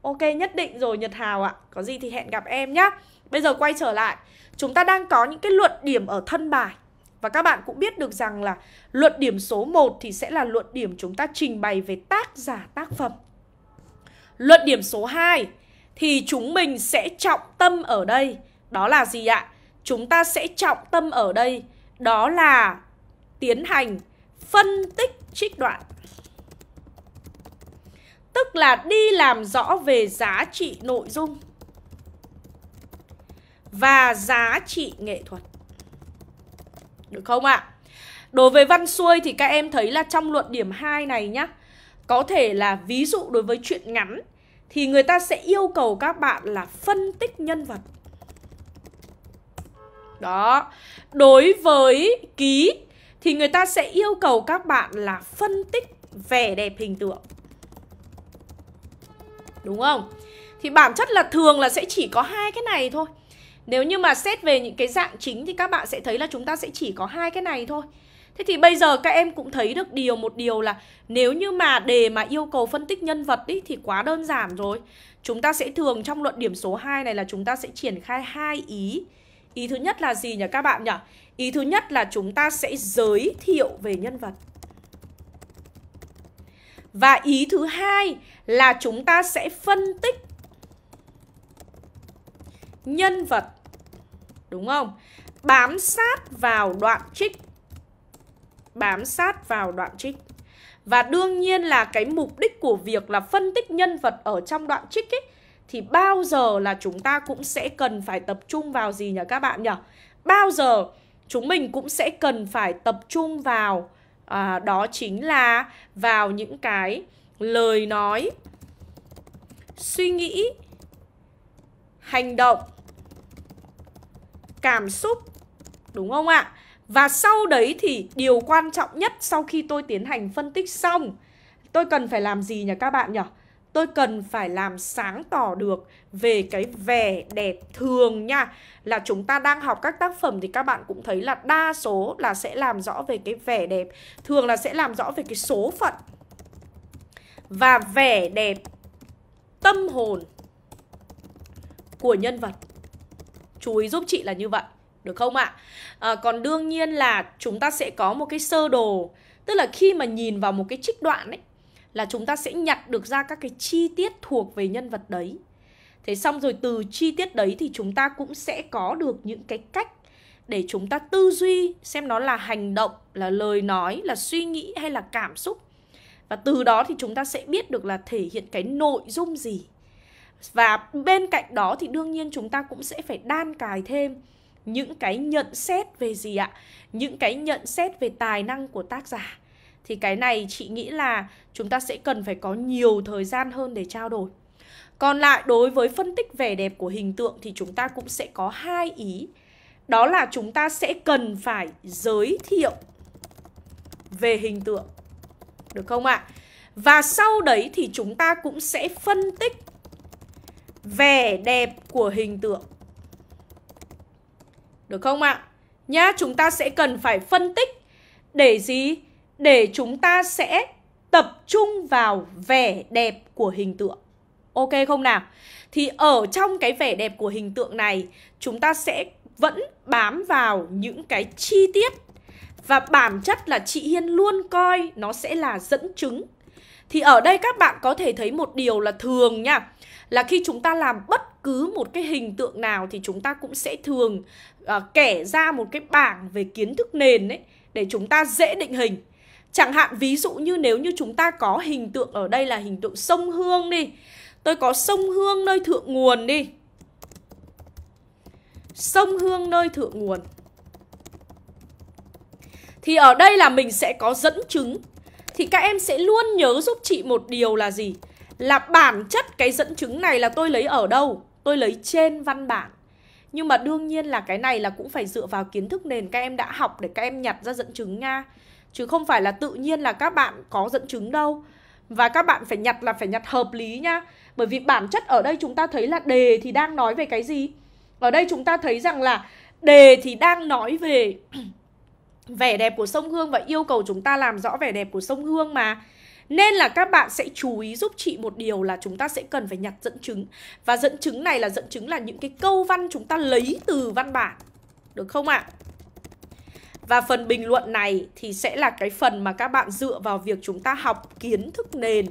Ok, nhất định rồi, Nhật Hào ạ. Có gì thì hẹn gặp em nhé Bây giờ quay trở lại. Chúng ta đang có những cái luận điểm ở thân bài. Và các bạn cũng biết được rằng là Luận điểm số 1 thì sẽ là luận điểm chúng ta trình bày về tác giả, tác phẩm. Luận điểm số 2 Thì chúng mình sẽ trọng tâm ở đây Đó là gì ạ? Chúng ta sẽ trọng tâm ở đây, Đó là tiến hành phân tích trích đoạn Tức là đi làm rõ về giá trị nội dung Và giá trị nghệ thuật Được không ạ? Đối với văn xuôi thì các em thấy là trong luận điểm 2 này nhá, Có thể là ví dụ đối với chuyện ngắn thì người ta sẽ yêu cầu các bạn là phân tích nhân vật. Đó. Đối với ký Thì người ta sẽ yêu cầu các bạn là phân tích vẻ đẹp hình tượng. Đúng không? Thì bản chất là thường là sẽ chỉ có hai cái này thôi. Nếu như mà xét về những cái dạng chính thì các bạn sẽ thấy là chúng ta sẽ chỉ có hai cái này thôi. Thế thì bây giờ các em cũng thấy được điều một điều là Nếu như mà đề mà yêu cầu phân tích nhân vật ý, thì quá đơn giản rồi Chúng ta sẽ thường trong luận điểm số 2 này là chúng ta sẽ triển khai hai ý Ý thứ nhất là gì nhỉ các bạn nhỉ? Ý thứ nhất là chúng ta sẽ giới thiệu về nhân vật và ý thứ hai là chúng ta sẽ phân tích nhân vật. Đúng không? Bám sát vào đoạn trích. Bám sát vào đoạn trích. Và đương nhiên là cái mục đích của việc là phân tích nhân vật ở trong đoạn trích ấy thì bao giờ là chúng ta cũng sẽ cần phải tập trung vào gì nhỉ các bạn nhỉ? Bao giờ chúng mình cũng sẽ cần phải tập trung vào à, đó chính là vào những cái lời nói suy nghĩ hành động cảm xúc đúng không ạ và sau đấy thì điều quan trọng nhất sau khi tôi tiến hành phân tích xong, tôi cần phải làm gì nhỉ các bạn nhỉ? Tôi cần phải làm sáng tỏ được về cái vẻ đẹp thường nha. Là chúng ta đang học các tác phẩm thì các bạn cũng thấy là đa số là sẽ làm rõ về cái vẻ đẹp, thường là sẽ làm rõ về cái số phận và vẻ đẹp, tâm hồn của nhân vật. Chú ý giúp chị là như vậy được không ạ? À, còn đương nhiên là chúng ta sẽ có một cái sơ đồ tức là khi mà nhìn vào một cái trích đoạn ấy là chúng ta sẽ nhặt được ra các cái chi tiết thuộc về nhân vật đấy. Thế xong rồi từ chi tiết đấy thì chúng ta cũng sẽ có được những cái cách để chúng ta tư duy xem nó là hành động là lời nói là suy nghĩ hay là cảm xúc. Và từ đó thì chúng ta sẽ biết được là thể hiện cái nội dung gì. Và bên cạnh đó thì đương nhiên chúng ta cũng sẽ phải đan cài thêm những cái nhận xét về gì ạ những cái nhận xét về tài năng của tác giả thì cái này chị nghĩ là chúng ta sẽ cần phải có nhiều thời gian hơn để trao đổi. Còn lại, đối với phân tích vẻ đẹp của hình tượng thì chúng ta cũng sẽ có hai ý. Đó là chúng ta sẽ cần phải giới thiệu về hình tượng. Được không ạ? À? Và sau đấy thì chúng ta cũng sẽ phân tích vẻ đẹp của hình tượng. Được không ạ? Nhá, chúng ta sẽ cần phải phân tích để gì? Để chúng ta sẽ tập trung vào vẻ đẹp của hình tượng. Ok không nào? Thì ở trong cái vẻ đẹp của hình tượng này, chúng ta sẽ vẫn bám vào những cái chi tiết và bản chất là chị Hiên luôn coi nó sẽ là dẫn chứng. Thì ở đây các bạn có thể thấy một điều là thường nha, là khi chúng ta làm bất cứ một cái hình tượng nào thì chúng ta cũng sẽ thường uh, kẻ ra một cái bảng về kiến thức nền ấy để chúng ta dễ định hình. Chẳng hạn ví dụ như nếu như chúng ta có hình tượng ở đây là hình tượng sông Hương đi. Tôi có sông Hương nơi thượng nguồn đi. Sông Hương nơi thượng nguồn. Thì ở đây là mình sẽ có dẫn chứng. Thì các em sẽ luôn nhớ giúp chị một điều là gì? Là bản chất cái dẫn chứng này là tôi lấy ở đâu? Tôi lấy trên văn bản. Nhưng mà đương nhiên là cái này là cũng phải dựa vào kiến thức nền các em đã học để các em nhặt ra dẫn chứng nha. Chứ không phải là tự nhiên là các bạn có dẫn chứng đâu. Và các bạn phải nhặt là phải nhặt hợp lý nha. Bởi vì bản chất ở đây chúng ta thấy là đề thì đang nói về cái gì? Ở đây chúng ta thấy rằng là đề thì đang nói về [clears throat] vẻ đẹp của sông Hương và yêu cầu chúng ta làm rõ vẻ đẹp của sông Hương mà. Nên là các bạn sẽ chú ý giúp chị một điều là chúng ta sẽ cần phải nhặt dẫn chứng. Và dẫn chứng này là dẫn chứng là những cái câu văn chúng ta lấy từ văn bản. Được không ạ? À? Và phần bình luận này thì sẽ là cái phần mà các bạn dựa vào việc chúng ta học kiến thức nền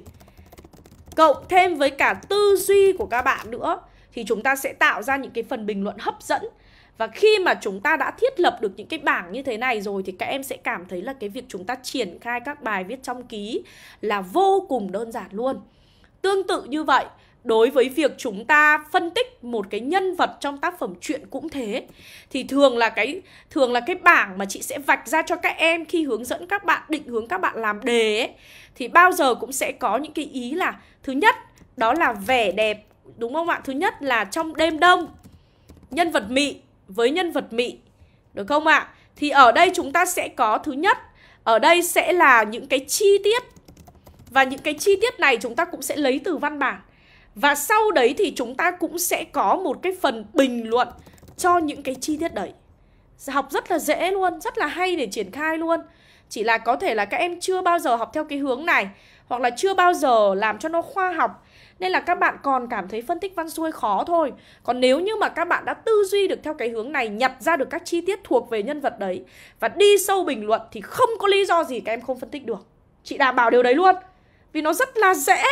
Cộng thêm với cả tư duy của các bạn nữa, Thì chúng ta sẽ tạo ra những cái phần bình luận hấp dẫn và khi mà chúng ta đã thiết lập được những cái bảng như thế này rồi thì các em sẽ cảm thấy là cái việc chúng ta triển khai các bài viết trong ký là vô cùng đơn giản luôn. Tương tự như vậy, đối với việc chúng ta phân tích một cái nhân vật trong tác phẩm truyện cũng thế thì thường là cái thường là cái bảng mà chị sẽ vạch ra cho các em khi hướng dẫn các bạn định hướng các bạn làm đề ấy thì bao giờ cũng sẽ có những cái ý là thứ nhất đó là vẻ đẹp đúng không ạ thứ nhất là trong đêm đông nhân vật mị với nhân vật mị được không ạ? Thì ở đây chúng ta sẽ có thứ nhất. Ở đây sẽ là những cái chi tiết. Và những cái chi tiết này chúng ta cũng sẽ lấy từ văn bản. Và sau đấy thì chúng ta cũng sẽ có một cái phần bình luận cho những cái chi tiết đấy. Học rất là dễ luôn, rất là hay để triển khai luôn. Chỉ là có thể là các em chưa bao giờ học theo cái hướng này hoặc là chưa bao giờ làm cho nó khoa học nên là các bạn còn cảm thấy phân tích văn xuôi khó thôi. Còn nếu như mà các bạn đã tư duy được theo cái hướng này, Nhặt ra được các chi tiết thuộc về nhân vật đấy Và đi sâu bình luận thì không có lý do gì các em không phân tích được. Chị đảm bảo điều đấy luôn. Vì nó rất là dễ,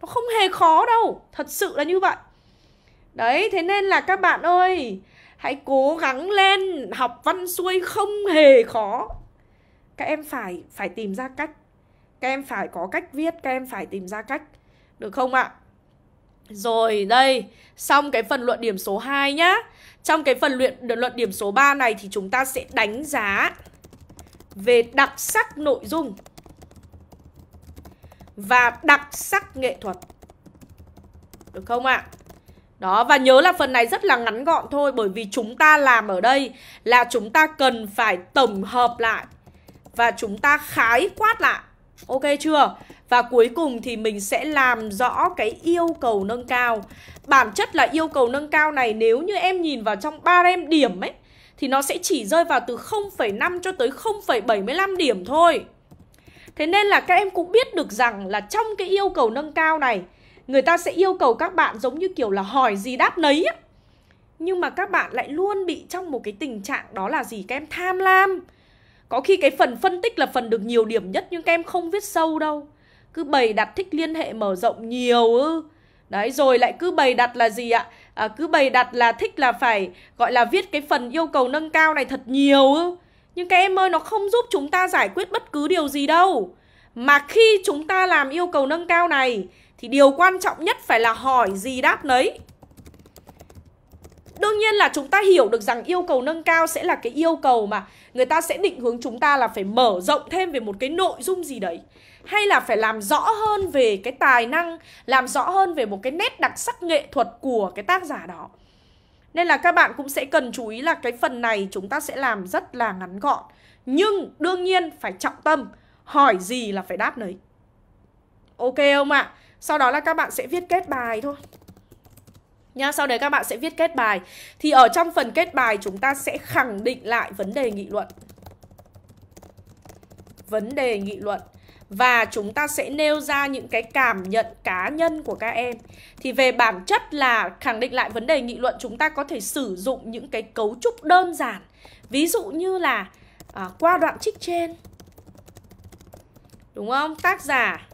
nó không hề khó đâu. Thật sự là như vậy. Đấy, thế nên là các bạn ơi, Hãy cố gắng lên Học văn xuôi không hề khó. Các em phải phải tìm ra cách. Các em phải có cách viết, Các em phải tìm ra cách. Được không ạ? Rồi đây Xong cái phần luận điểm số 2 nhá Trong cái phần luyện luận điểm số 3 này Thì chúng ta sẽ đánh giá Về đặc sắc nội dung và đặc sắc nghệ thuật. Được không ạ? À? Đó, và nhớ là phần này rất là ngắn gọn thôi Bởi vì chúng ta làm ở đây là chúng ta cần phải tổng hợp lại Và chúng ta khái quát lại Ok chưa? Và cuối cùng thì mình sẽ làm rõ cái yêu cầu nâng cao. Bản chất là yêu cầu nâng cao này nếu như em nhìn vào trong ba em điểm ấy Thì nó sẽ chỉ rơi vào từ 0,5 cho tới 0,75 điểm thôi. Thế nên là các em cũng biết được rằng là trong cái yêu cầu nâng cao này Người ta sẽ yêu cầu các bạn giống như kiểu là hỏi gì đáp nấy á. Nhưng mà các bạn lại luôn bị trong một cái tình trạng đó là gì? Các em tham lam. Có khi cái phần phân tích là phần được nhiều điểm nhất nhưng các em không viết sâu đâu. Cứ bày đặt thích liên hệ mở rộng nhiều ư. Đấy rồi lại cứ bày đặt là gì ạ? À, cứ bày đặt là thích là phải gọi là viết cái phần yêu cầu nâng cao này thật nhiều ư. Nhưng các em ơi nó không giúp chúng ta giải quyết bất cứ điều gì đâu. Mà khi chúng ta làm yêu cầu nâng cao này Thì điều quan trọng nhất phải là hỏi gì đáp nấy. Đương nhiên là chúng ta hiểu được rằng yêu cầu nâng cao sẽ là cái yêu cầu mà người ta sẽ định hướng chúng ta là phải mở rộng thêm về một cái nội dung gì đấy. Hay là phải làm rõ hơn về cái tài năng, làm rõ hơn về một cái nét đặc sắc nghệ thuật của cái tác giả đó nên là các bạn cũng sẽ cần chú ý là cái phần này chúng ta sẽ làm rất là ngắn gọn Nhưng đương nhiên phải trọng tâm Hỏi gì là phải đáp đấy. Ok không ạ? À? Sau đó là các bạn sẽ viết kết bài thôi Nha, sau đấy các bạn sẽ viết kết bài Thì ở trong phần kết bài chúng ta sẽ khẳng định lại vấn đề nghị luận Vấn đề nghị luận và chúng ta sẽ nêu ra những cái cảm nhận cá nhân của các em. Thì về bản chất là khẳng định lại vấn đề nghị luận chúng ta có thể sử dụng những cái cấu trúc đơn giản. Ví dụ như là à, qua đoạn trích trên. Đúng không? Tác giả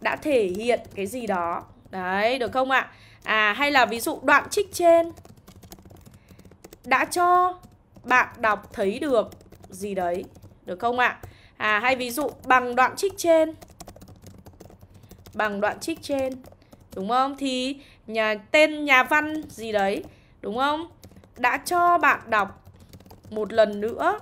đã thể hiện cái gì đó. Đấy được không ạ? À hay là ví dụ đoạn trích trên. Đã cho bạn đọc thấy được gì đấy. Được không ạ? À hay ví dụ bằng đoạn trích trên. Bằng đoạn trích trên. Đúng không? Thì nhà, tên nhà văn gì đấy, Đúng không? Đã cho bạn đọc một lần nữa.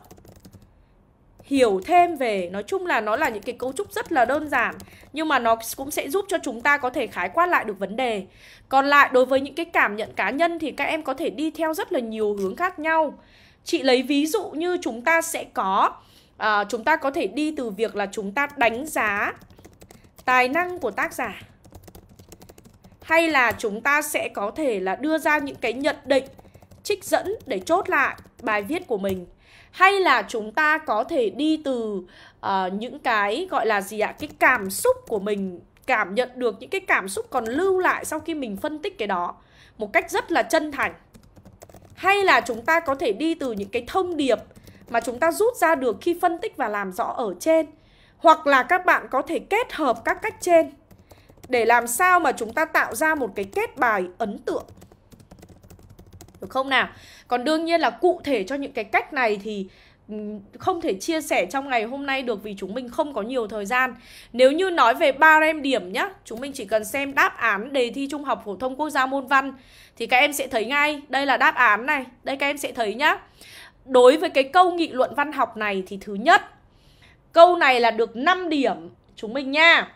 Hiểu thêm về, Nói chung là nó là những cái cấu trúc rất là đơn giản, Nhưng mà nó cũng sẽ giúp cho chúng ta có thể khái quát lại được vấn đề. Còn lại, đối với những cái cảm nhận cá nhân Thì các em có thể đi theo rất là nhiều hướng khác nhau. Chị lấy ví dụ như chúng ta sẽ có à, chúng ta có thể đi từ việc là chúng ta đánh giá tài năng của tác giả. Hay là chúng ta sẽ có thể là đưa ra những cái nhận định trích dẫn để chốt lại bài viết của mình. Hay là chúng ta có thể đi từ uh, những cái gọi là gì ạ? Cái cảm xúc của mình cảm nhận được những cái cảm xúc còn lưu lại sau khi mình phân tích cái đó một cách rất là chân thành. Hay là chúng ta có thể đi từ những cái thông điệp mà chúng ta rút ra được khi phân tích và làm rõ ở trên. Hoặc là các bạn có thể kết hợp các cách trên để làm sao mà chúng ta tạo ra một cái kết bài ấn tượng. Được không nào? Còn đương nhiên là cụ thể cho những cái cách này thì không thể chia sẻ trong ngày hôm nay được vì chúng mình không có nhiều thời gian. Nếu như nói về ba em điểm nhá, chúng mình chỉ cần xem đáp án đề thi Trung học phổ thông quốc gia môn văn thì các em sẽ thấy ngay, đây là đáp án này, đây các em sẽ thấy nhá đối với cái câu nghị luận văn học này thì thứ nhất Câu này là được 5 điểm chúng mình nha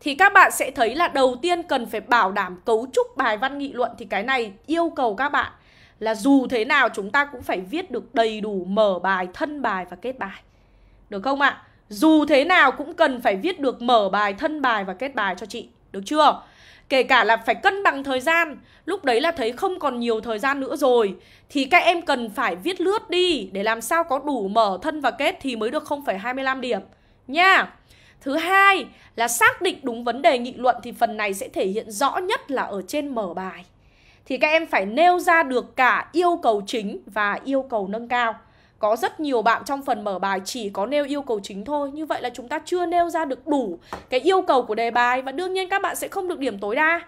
Thì các bạn sẽ thấy là đầu tiên cần phải bảo đảm cấu trúc bài văn nghị luận Thì cái này yêu cầu các bạn là dù thế nào chúng ta cũng phải viết được đầy đủ mở bài, thân bài và kết bài Được không ạ? Dù thế nào cũng cần phải viết được mở bài, thân bài và kết bài cho chị Được chưa? Kể cả là phải cân bằng thời gian Lúc đấy là thấy không còn nhiều thời gian nữa rồi. Thì các em cần phải viết lướt đi Để làm sao có đủ mở thân và kết Thì mới được 0,25 điểm. Nha. Thứ hai là xác định đúng vấn đề nghị luận Thì phần này sẽ thể hiện rõ nhất là ở trên mở bài. Thì các em phải nêu ra được cả yêu cầu chính và yêu cầu nâng cao có rất nhiều bạn trong phần mở bài chỉ có nêu yêu cầu chính thôi. Như vậy là chúng ta chưa nêu ra được đủ cái yêu cầu của đề bài Và đương nhiên các bạn sẽ không được điểm tối đa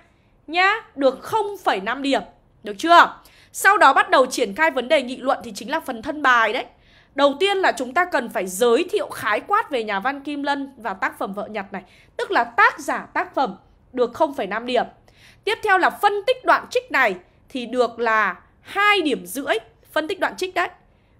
Nhá, được 0,5 điểm Được chưa? Sau đó bắt đầu triển khai vấn đề nghị luận thì chính là phần thân bài đấy. Đầu tiên là chúng ta cần phải giới thiệu khái quát về nhà văn Kim Lân và tác phẩm Vợ Nhặt này Tức là tác giả tác phẩm được 0,5 điểm. Tiếp theo là phân tích đoạn trích này thì được là 2 điểm rưỡi Phân tích đoạn trích đấy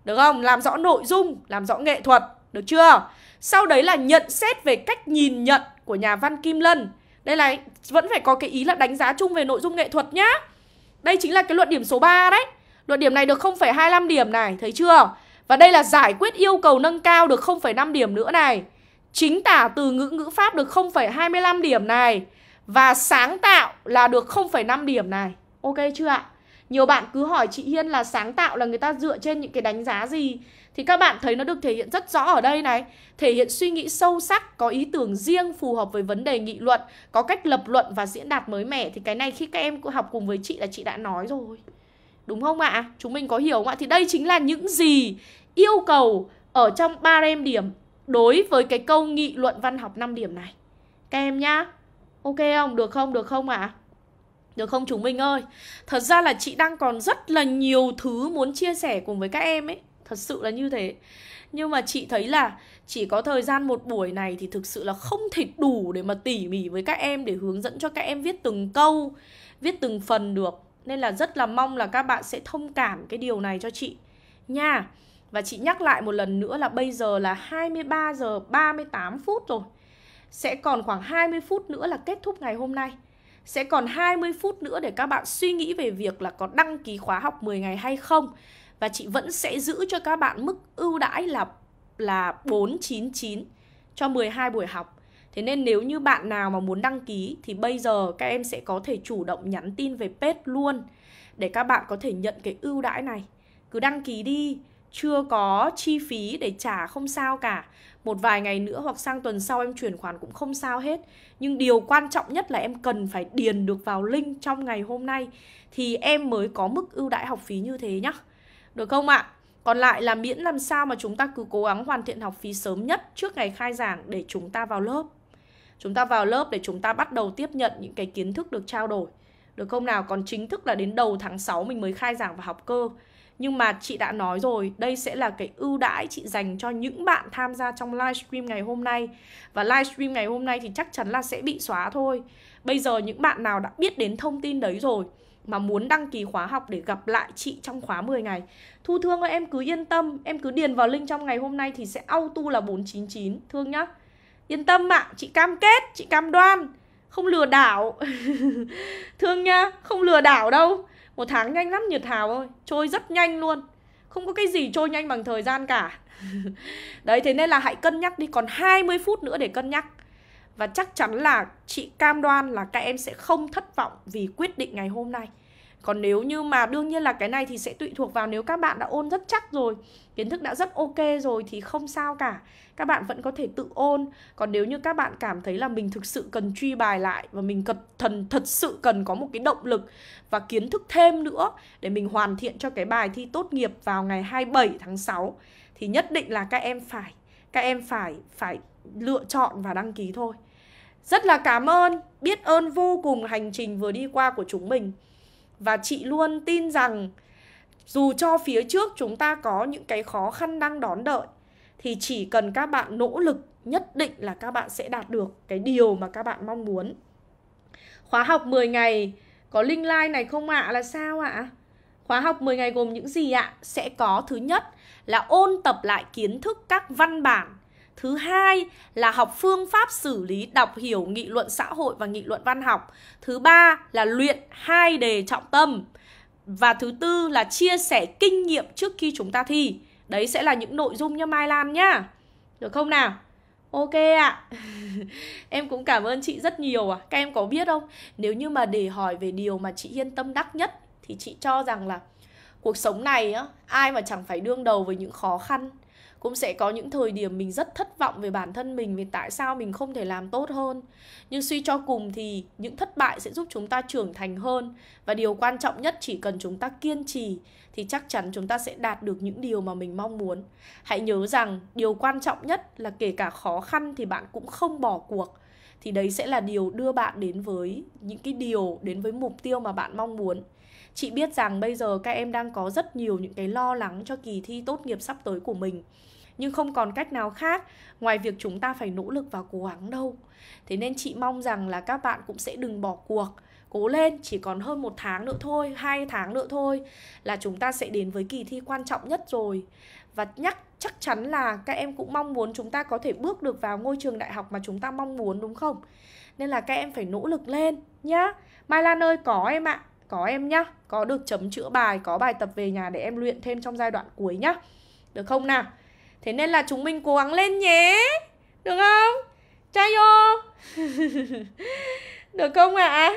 được không? Làm rõ nội dung, làm rõ nghệ thuật Được chưa? Sau đấy là nhận xét về cách nhìn nhận của nhà văn Kim Lân Đây là vẫn phải có cái ý là đánh giá chung về nội dung nghệ thuật nhá Đây chính là cái luận điểm số 3 đấy Luận điểm này được 0,25 điểm này, thấy chưa? Và đây là giải quyết yêu cầu nâng cao được 0,5 điểm nữa này Chính tả từ ngữ ngữ pháp được 0,25 điểm này Và sáng tạo là được 0,5 điểm này Ok chưa ạ? Nhiều bạn cứ hỏi chị Hiên là sáng tạo là người ta dựa trên những cái đánh giá gì Thì các bạn thấy nó được thể hiện rất rõ ở đây này Thể hiện suy nghĩ sâu sắc, có ý tưởng riêng phù hợp với vấn đề nghị luận Có cách lập luận và diễn đạt mới mẻ Thì cái này khi các em học cùng với chị là chị đã nói rồi Đúng không ạ? Chúng mình có hiểu không ạ? Thì đây chính là những gì yêu cầu ở trong ba em điểm Đối với cái câu nghị luận văn học 5 điểm này Các em nhá Ok không? Được không? Được không ạ? À? Được không chúng mình ơi? Thật ra là chị đang còn rất là nhiều thứ muốn chia sẻ cùng với các em ấy. Thật sự là như thế. Nhưng mà chị thấy là chỉ có thời gian một buổi này thì thực sự là không thể đủ để mà tỉ mỉ với các em Để hướng dẫn cho các em viết từng câu, viết từng phần được. Nên là rất là mong là các bạn sẽ thông cảm cái điều này cho chị Nha. Và chị nhắc lại một lần nữa là bây giờ là 23 giờ 38 phút rồi. Sẽ còn khoảng 20 phút nữa là kết thúc ngày hôm nay sẽ còn 20 phút nữa để các bạn suy nghĩ về việc là có đăng ký khóa học 10 ngày hay không Và chị vẫn sẽ giữ cho các bạn mức ưu đãi là là 499 cho 12 buổi học Thế nên nếu như bạn nào mà muốn đăng ký thì bây giờ các em sẽ có thể chủ động nhắn tin về page luôn để các bạn có thể nhận cái ưu đãi này. Cứ đăng ký đi, chưa có chi phí để trả không sao cả. Một vài ngày nữa hoặc sang tuần sau em chuyển khoản cũng không sao hết. Nhưng điều quan trọng nhất là em cần phải điền được vào link trong ngày hôm nay thì em mới có mức ưu đãi học phí như thế nhá. Được không ạ? À? Còn lại là miễn làm sao mà chúng ta cứ cố gắng hoàn thiện học phí sớm nhất trước ngày khai giảng để chúng ta vào lớp. Chúng ta vào lớp để chúng ta bắt đầu tiếp nhận những cái kiến thức được trao đổi. Được không nào? Còn chính thức là đến đầu tháng 6 mình mới khai giảng và học cơ. Nhưng mà chị đã nói rồi, đây sẽ là cái ưu đãi chị dành cho những bạn tham gia trong livestream ngày hôm nay. Và livestream ngày hôm nay thì chắc chắn là sẽ bị xóa thôi. Bây giờ những bạn nào đã biết đến thông tin đấy rồi mà muốn đăng ký khóa học để gặp lại chị trong khóa 10 ngày Thu Thương ơi em cứ yên tâm Em cứ điền vào link trong ngày hôm nay thì sẽ auto là 499 Thương nhá Yên tâm ạ, à, chị cam kết, chị cam đoan Không lừa đảo [laughs] Thương nhá, không lừa đảo đâu một tháng nhanh lắm Nhật Hào ơi, Trôi rất nhanh luôn. Không có cái gì trôi nhanh bằng thời gian cả. [laughs] Đấy, thế nên là hãy cân nhắc đi, Còn 20 phút nữa để cân nhắc. Và chắc chắn là chị cam đoan là các em sẽ không thất vọng Vì quyết định ngày hôm nay còn nếu như mà đương nhiên là cái này thì sẽ tùy thuộc vào nếu các bạn đã ôn rất chắc rồi Kiến thức đã rất ok rồi thì không sao cả. Các bạn vẫn có thể tự ôn. Còn nếu như các bạn cảm thấy là mình thực sự cần truy bài lại Và mình cần, thần, thật sự cần có một cái động lực và kiến thức thêm nữa Để mình hoàn thiện cho cái bài thi tốt nghiệp vào ngày 27 tháng 6 Thì nhất định là các em phải Các em phải phải lựa chọn và đăng ký thôi. Rất là cảm ơn, biết ơn vô cùng hành trình vừa đi qua của chúng mình và chị luôn tin rằng dù cho phía trước chúng ta có những cái khó khăn đang đón đợi, thì chỉ cần các bạn nỗ lực, nhất định là các bạn sẽ đạt được cái điều mà các bạn mong muốn. Khóa học 10 ngày, có link lai này không ạ? À? Là sao ạ? À? Khóa học 10 ngày gồm những gì ạ? À? Sẽ có thứ nhất là ôn tập lại kiến thức các văn bản Thứ hai là học phương pháp xử lý đọc hiểu nghị luận xã hội và nghị luận văn học. Thứ ba là luyện hai đề trọng tâm. Và thứ tư là chia sẻ kinh nghiệm trước khi chúng ta thi. Đấy sẽ là những nội dung nha Mai Lan nhá. Được không nào? Ok ạ. À. [laughs] em cũng cảm ơn chị rất nhiều à. Các em có biết không? Nếu như mà để hỏi về điều mà chị yên tâm đắc nhất thì chị cho rằng là cuộc sống này á, ai mà chẳng phải đương đầu với những khó khăn cũng sẽ có những thời điểm mình rất thất vọng về bản thân mình vì tại sao mình không thể làm tốt hơn. Nhưng suy cho cùng thì những thất bại sẽ giúp chúng ta trưởng thành hơn. Và điều quan trọng nhất, chỉ cần chúng ta kiên trì thì chắc chắn chúng ta sẽ đạt được những điều mà mình mong muốn. Hãy nhớ rằng điều quan trọng nhất là kể cả khó khăn thì bạn cũng không bỏ cuộc. Thì đấy sẽ là điều đưa bạn đến với những cái điều, đến với mục tiêu mà bạn mong muốn. Chị biết rằng bây giờ các em đang có rất nhiều những cái lo lắng cho kỳ thi tốt nghiệp sắp tới của mình nhưng không còn cách nào khác. Ngoài việc chúng ta phải nỗ lực và cố gắng đâu. Thế nên chị mong rằng là các bạn cũng sẽ đừng bỏ cuộc. Cố lên, chỉ còn hơn một tháng nữa thôi, hai tháng nữa thôi là chúng ta sẽ đến với kỳ thi quan trọng nhất rồi. Và nhắc, chắc chắn là các em cũng mong muốn chúng ta có thể bước được vào ngôi trường đại học mà chúng ta mong muốn, đúng không? Nên là các em phải nỗ lực lên nhá. Mai lan ơi, có em ạ. Có em nhá. Có được chấm chữa bài, có bài tập về nhà để em luyện thêm trong giai đoạn cuối nhá. Được không nào? Thế nên là chúng mình cố gắng lên nhé. Được không? Trai vô [laughs] Được không ạ? À?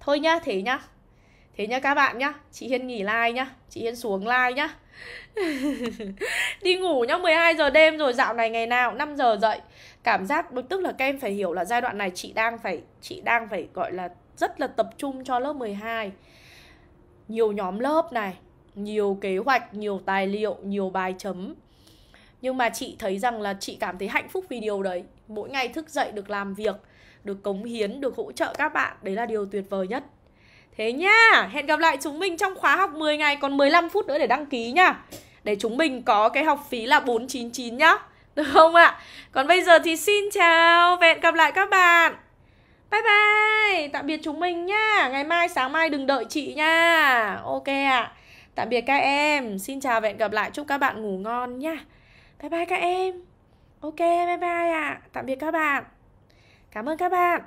Thôi nhá, thế nhá. Thế nhá các bạn nhá. Chị Hiên nghỉ like nhá. Chị Hiên xuống like nhá. [laughs] Đi ngủ nhá 12 giờ đêm rồi dạo này ngày nào 5 giờ dậy. Cảm giác tức là các em phải hiểu là giai đoạn này chị đang phải Chị đang phải gọi là rất là tập trung cho lớp 12 Nhiều nhóm lớp này Nhiều kế hoạch, nhiều tài liệu, nhiều bài chấm nhưng mà chị thấy rằng là chị cảm thấy hạnh phúc vì điều đấy. Mỗi ngày thức dậy được làm việc, được cống hiến, được hỗ trợ các bạn, đấy là điều tuyệt vời nhất. Thế nhá hẹn gặp lại chúng mình trong khóa học 10 ngày, còn 15 phút nữa để đăng ký nhá để chúng mình có cái học phí là 499 nhá, được không ạ? Còn bây giờ thì xin chào và hẹn gặp lại các bạn. Bye bye, Tạm biệt chúng mình nhá. Ngày mai, sáng mai đừng đợi chị nha. Ok ạ. Tạm biệt các em. Xin chào và hẹn gặp lại. Chúc các bạn ngủ ngon nhá. Bye bye các em. Ok, bye bye ạ. À. Tạm biệt các bạn. Cảm ơn các bạn.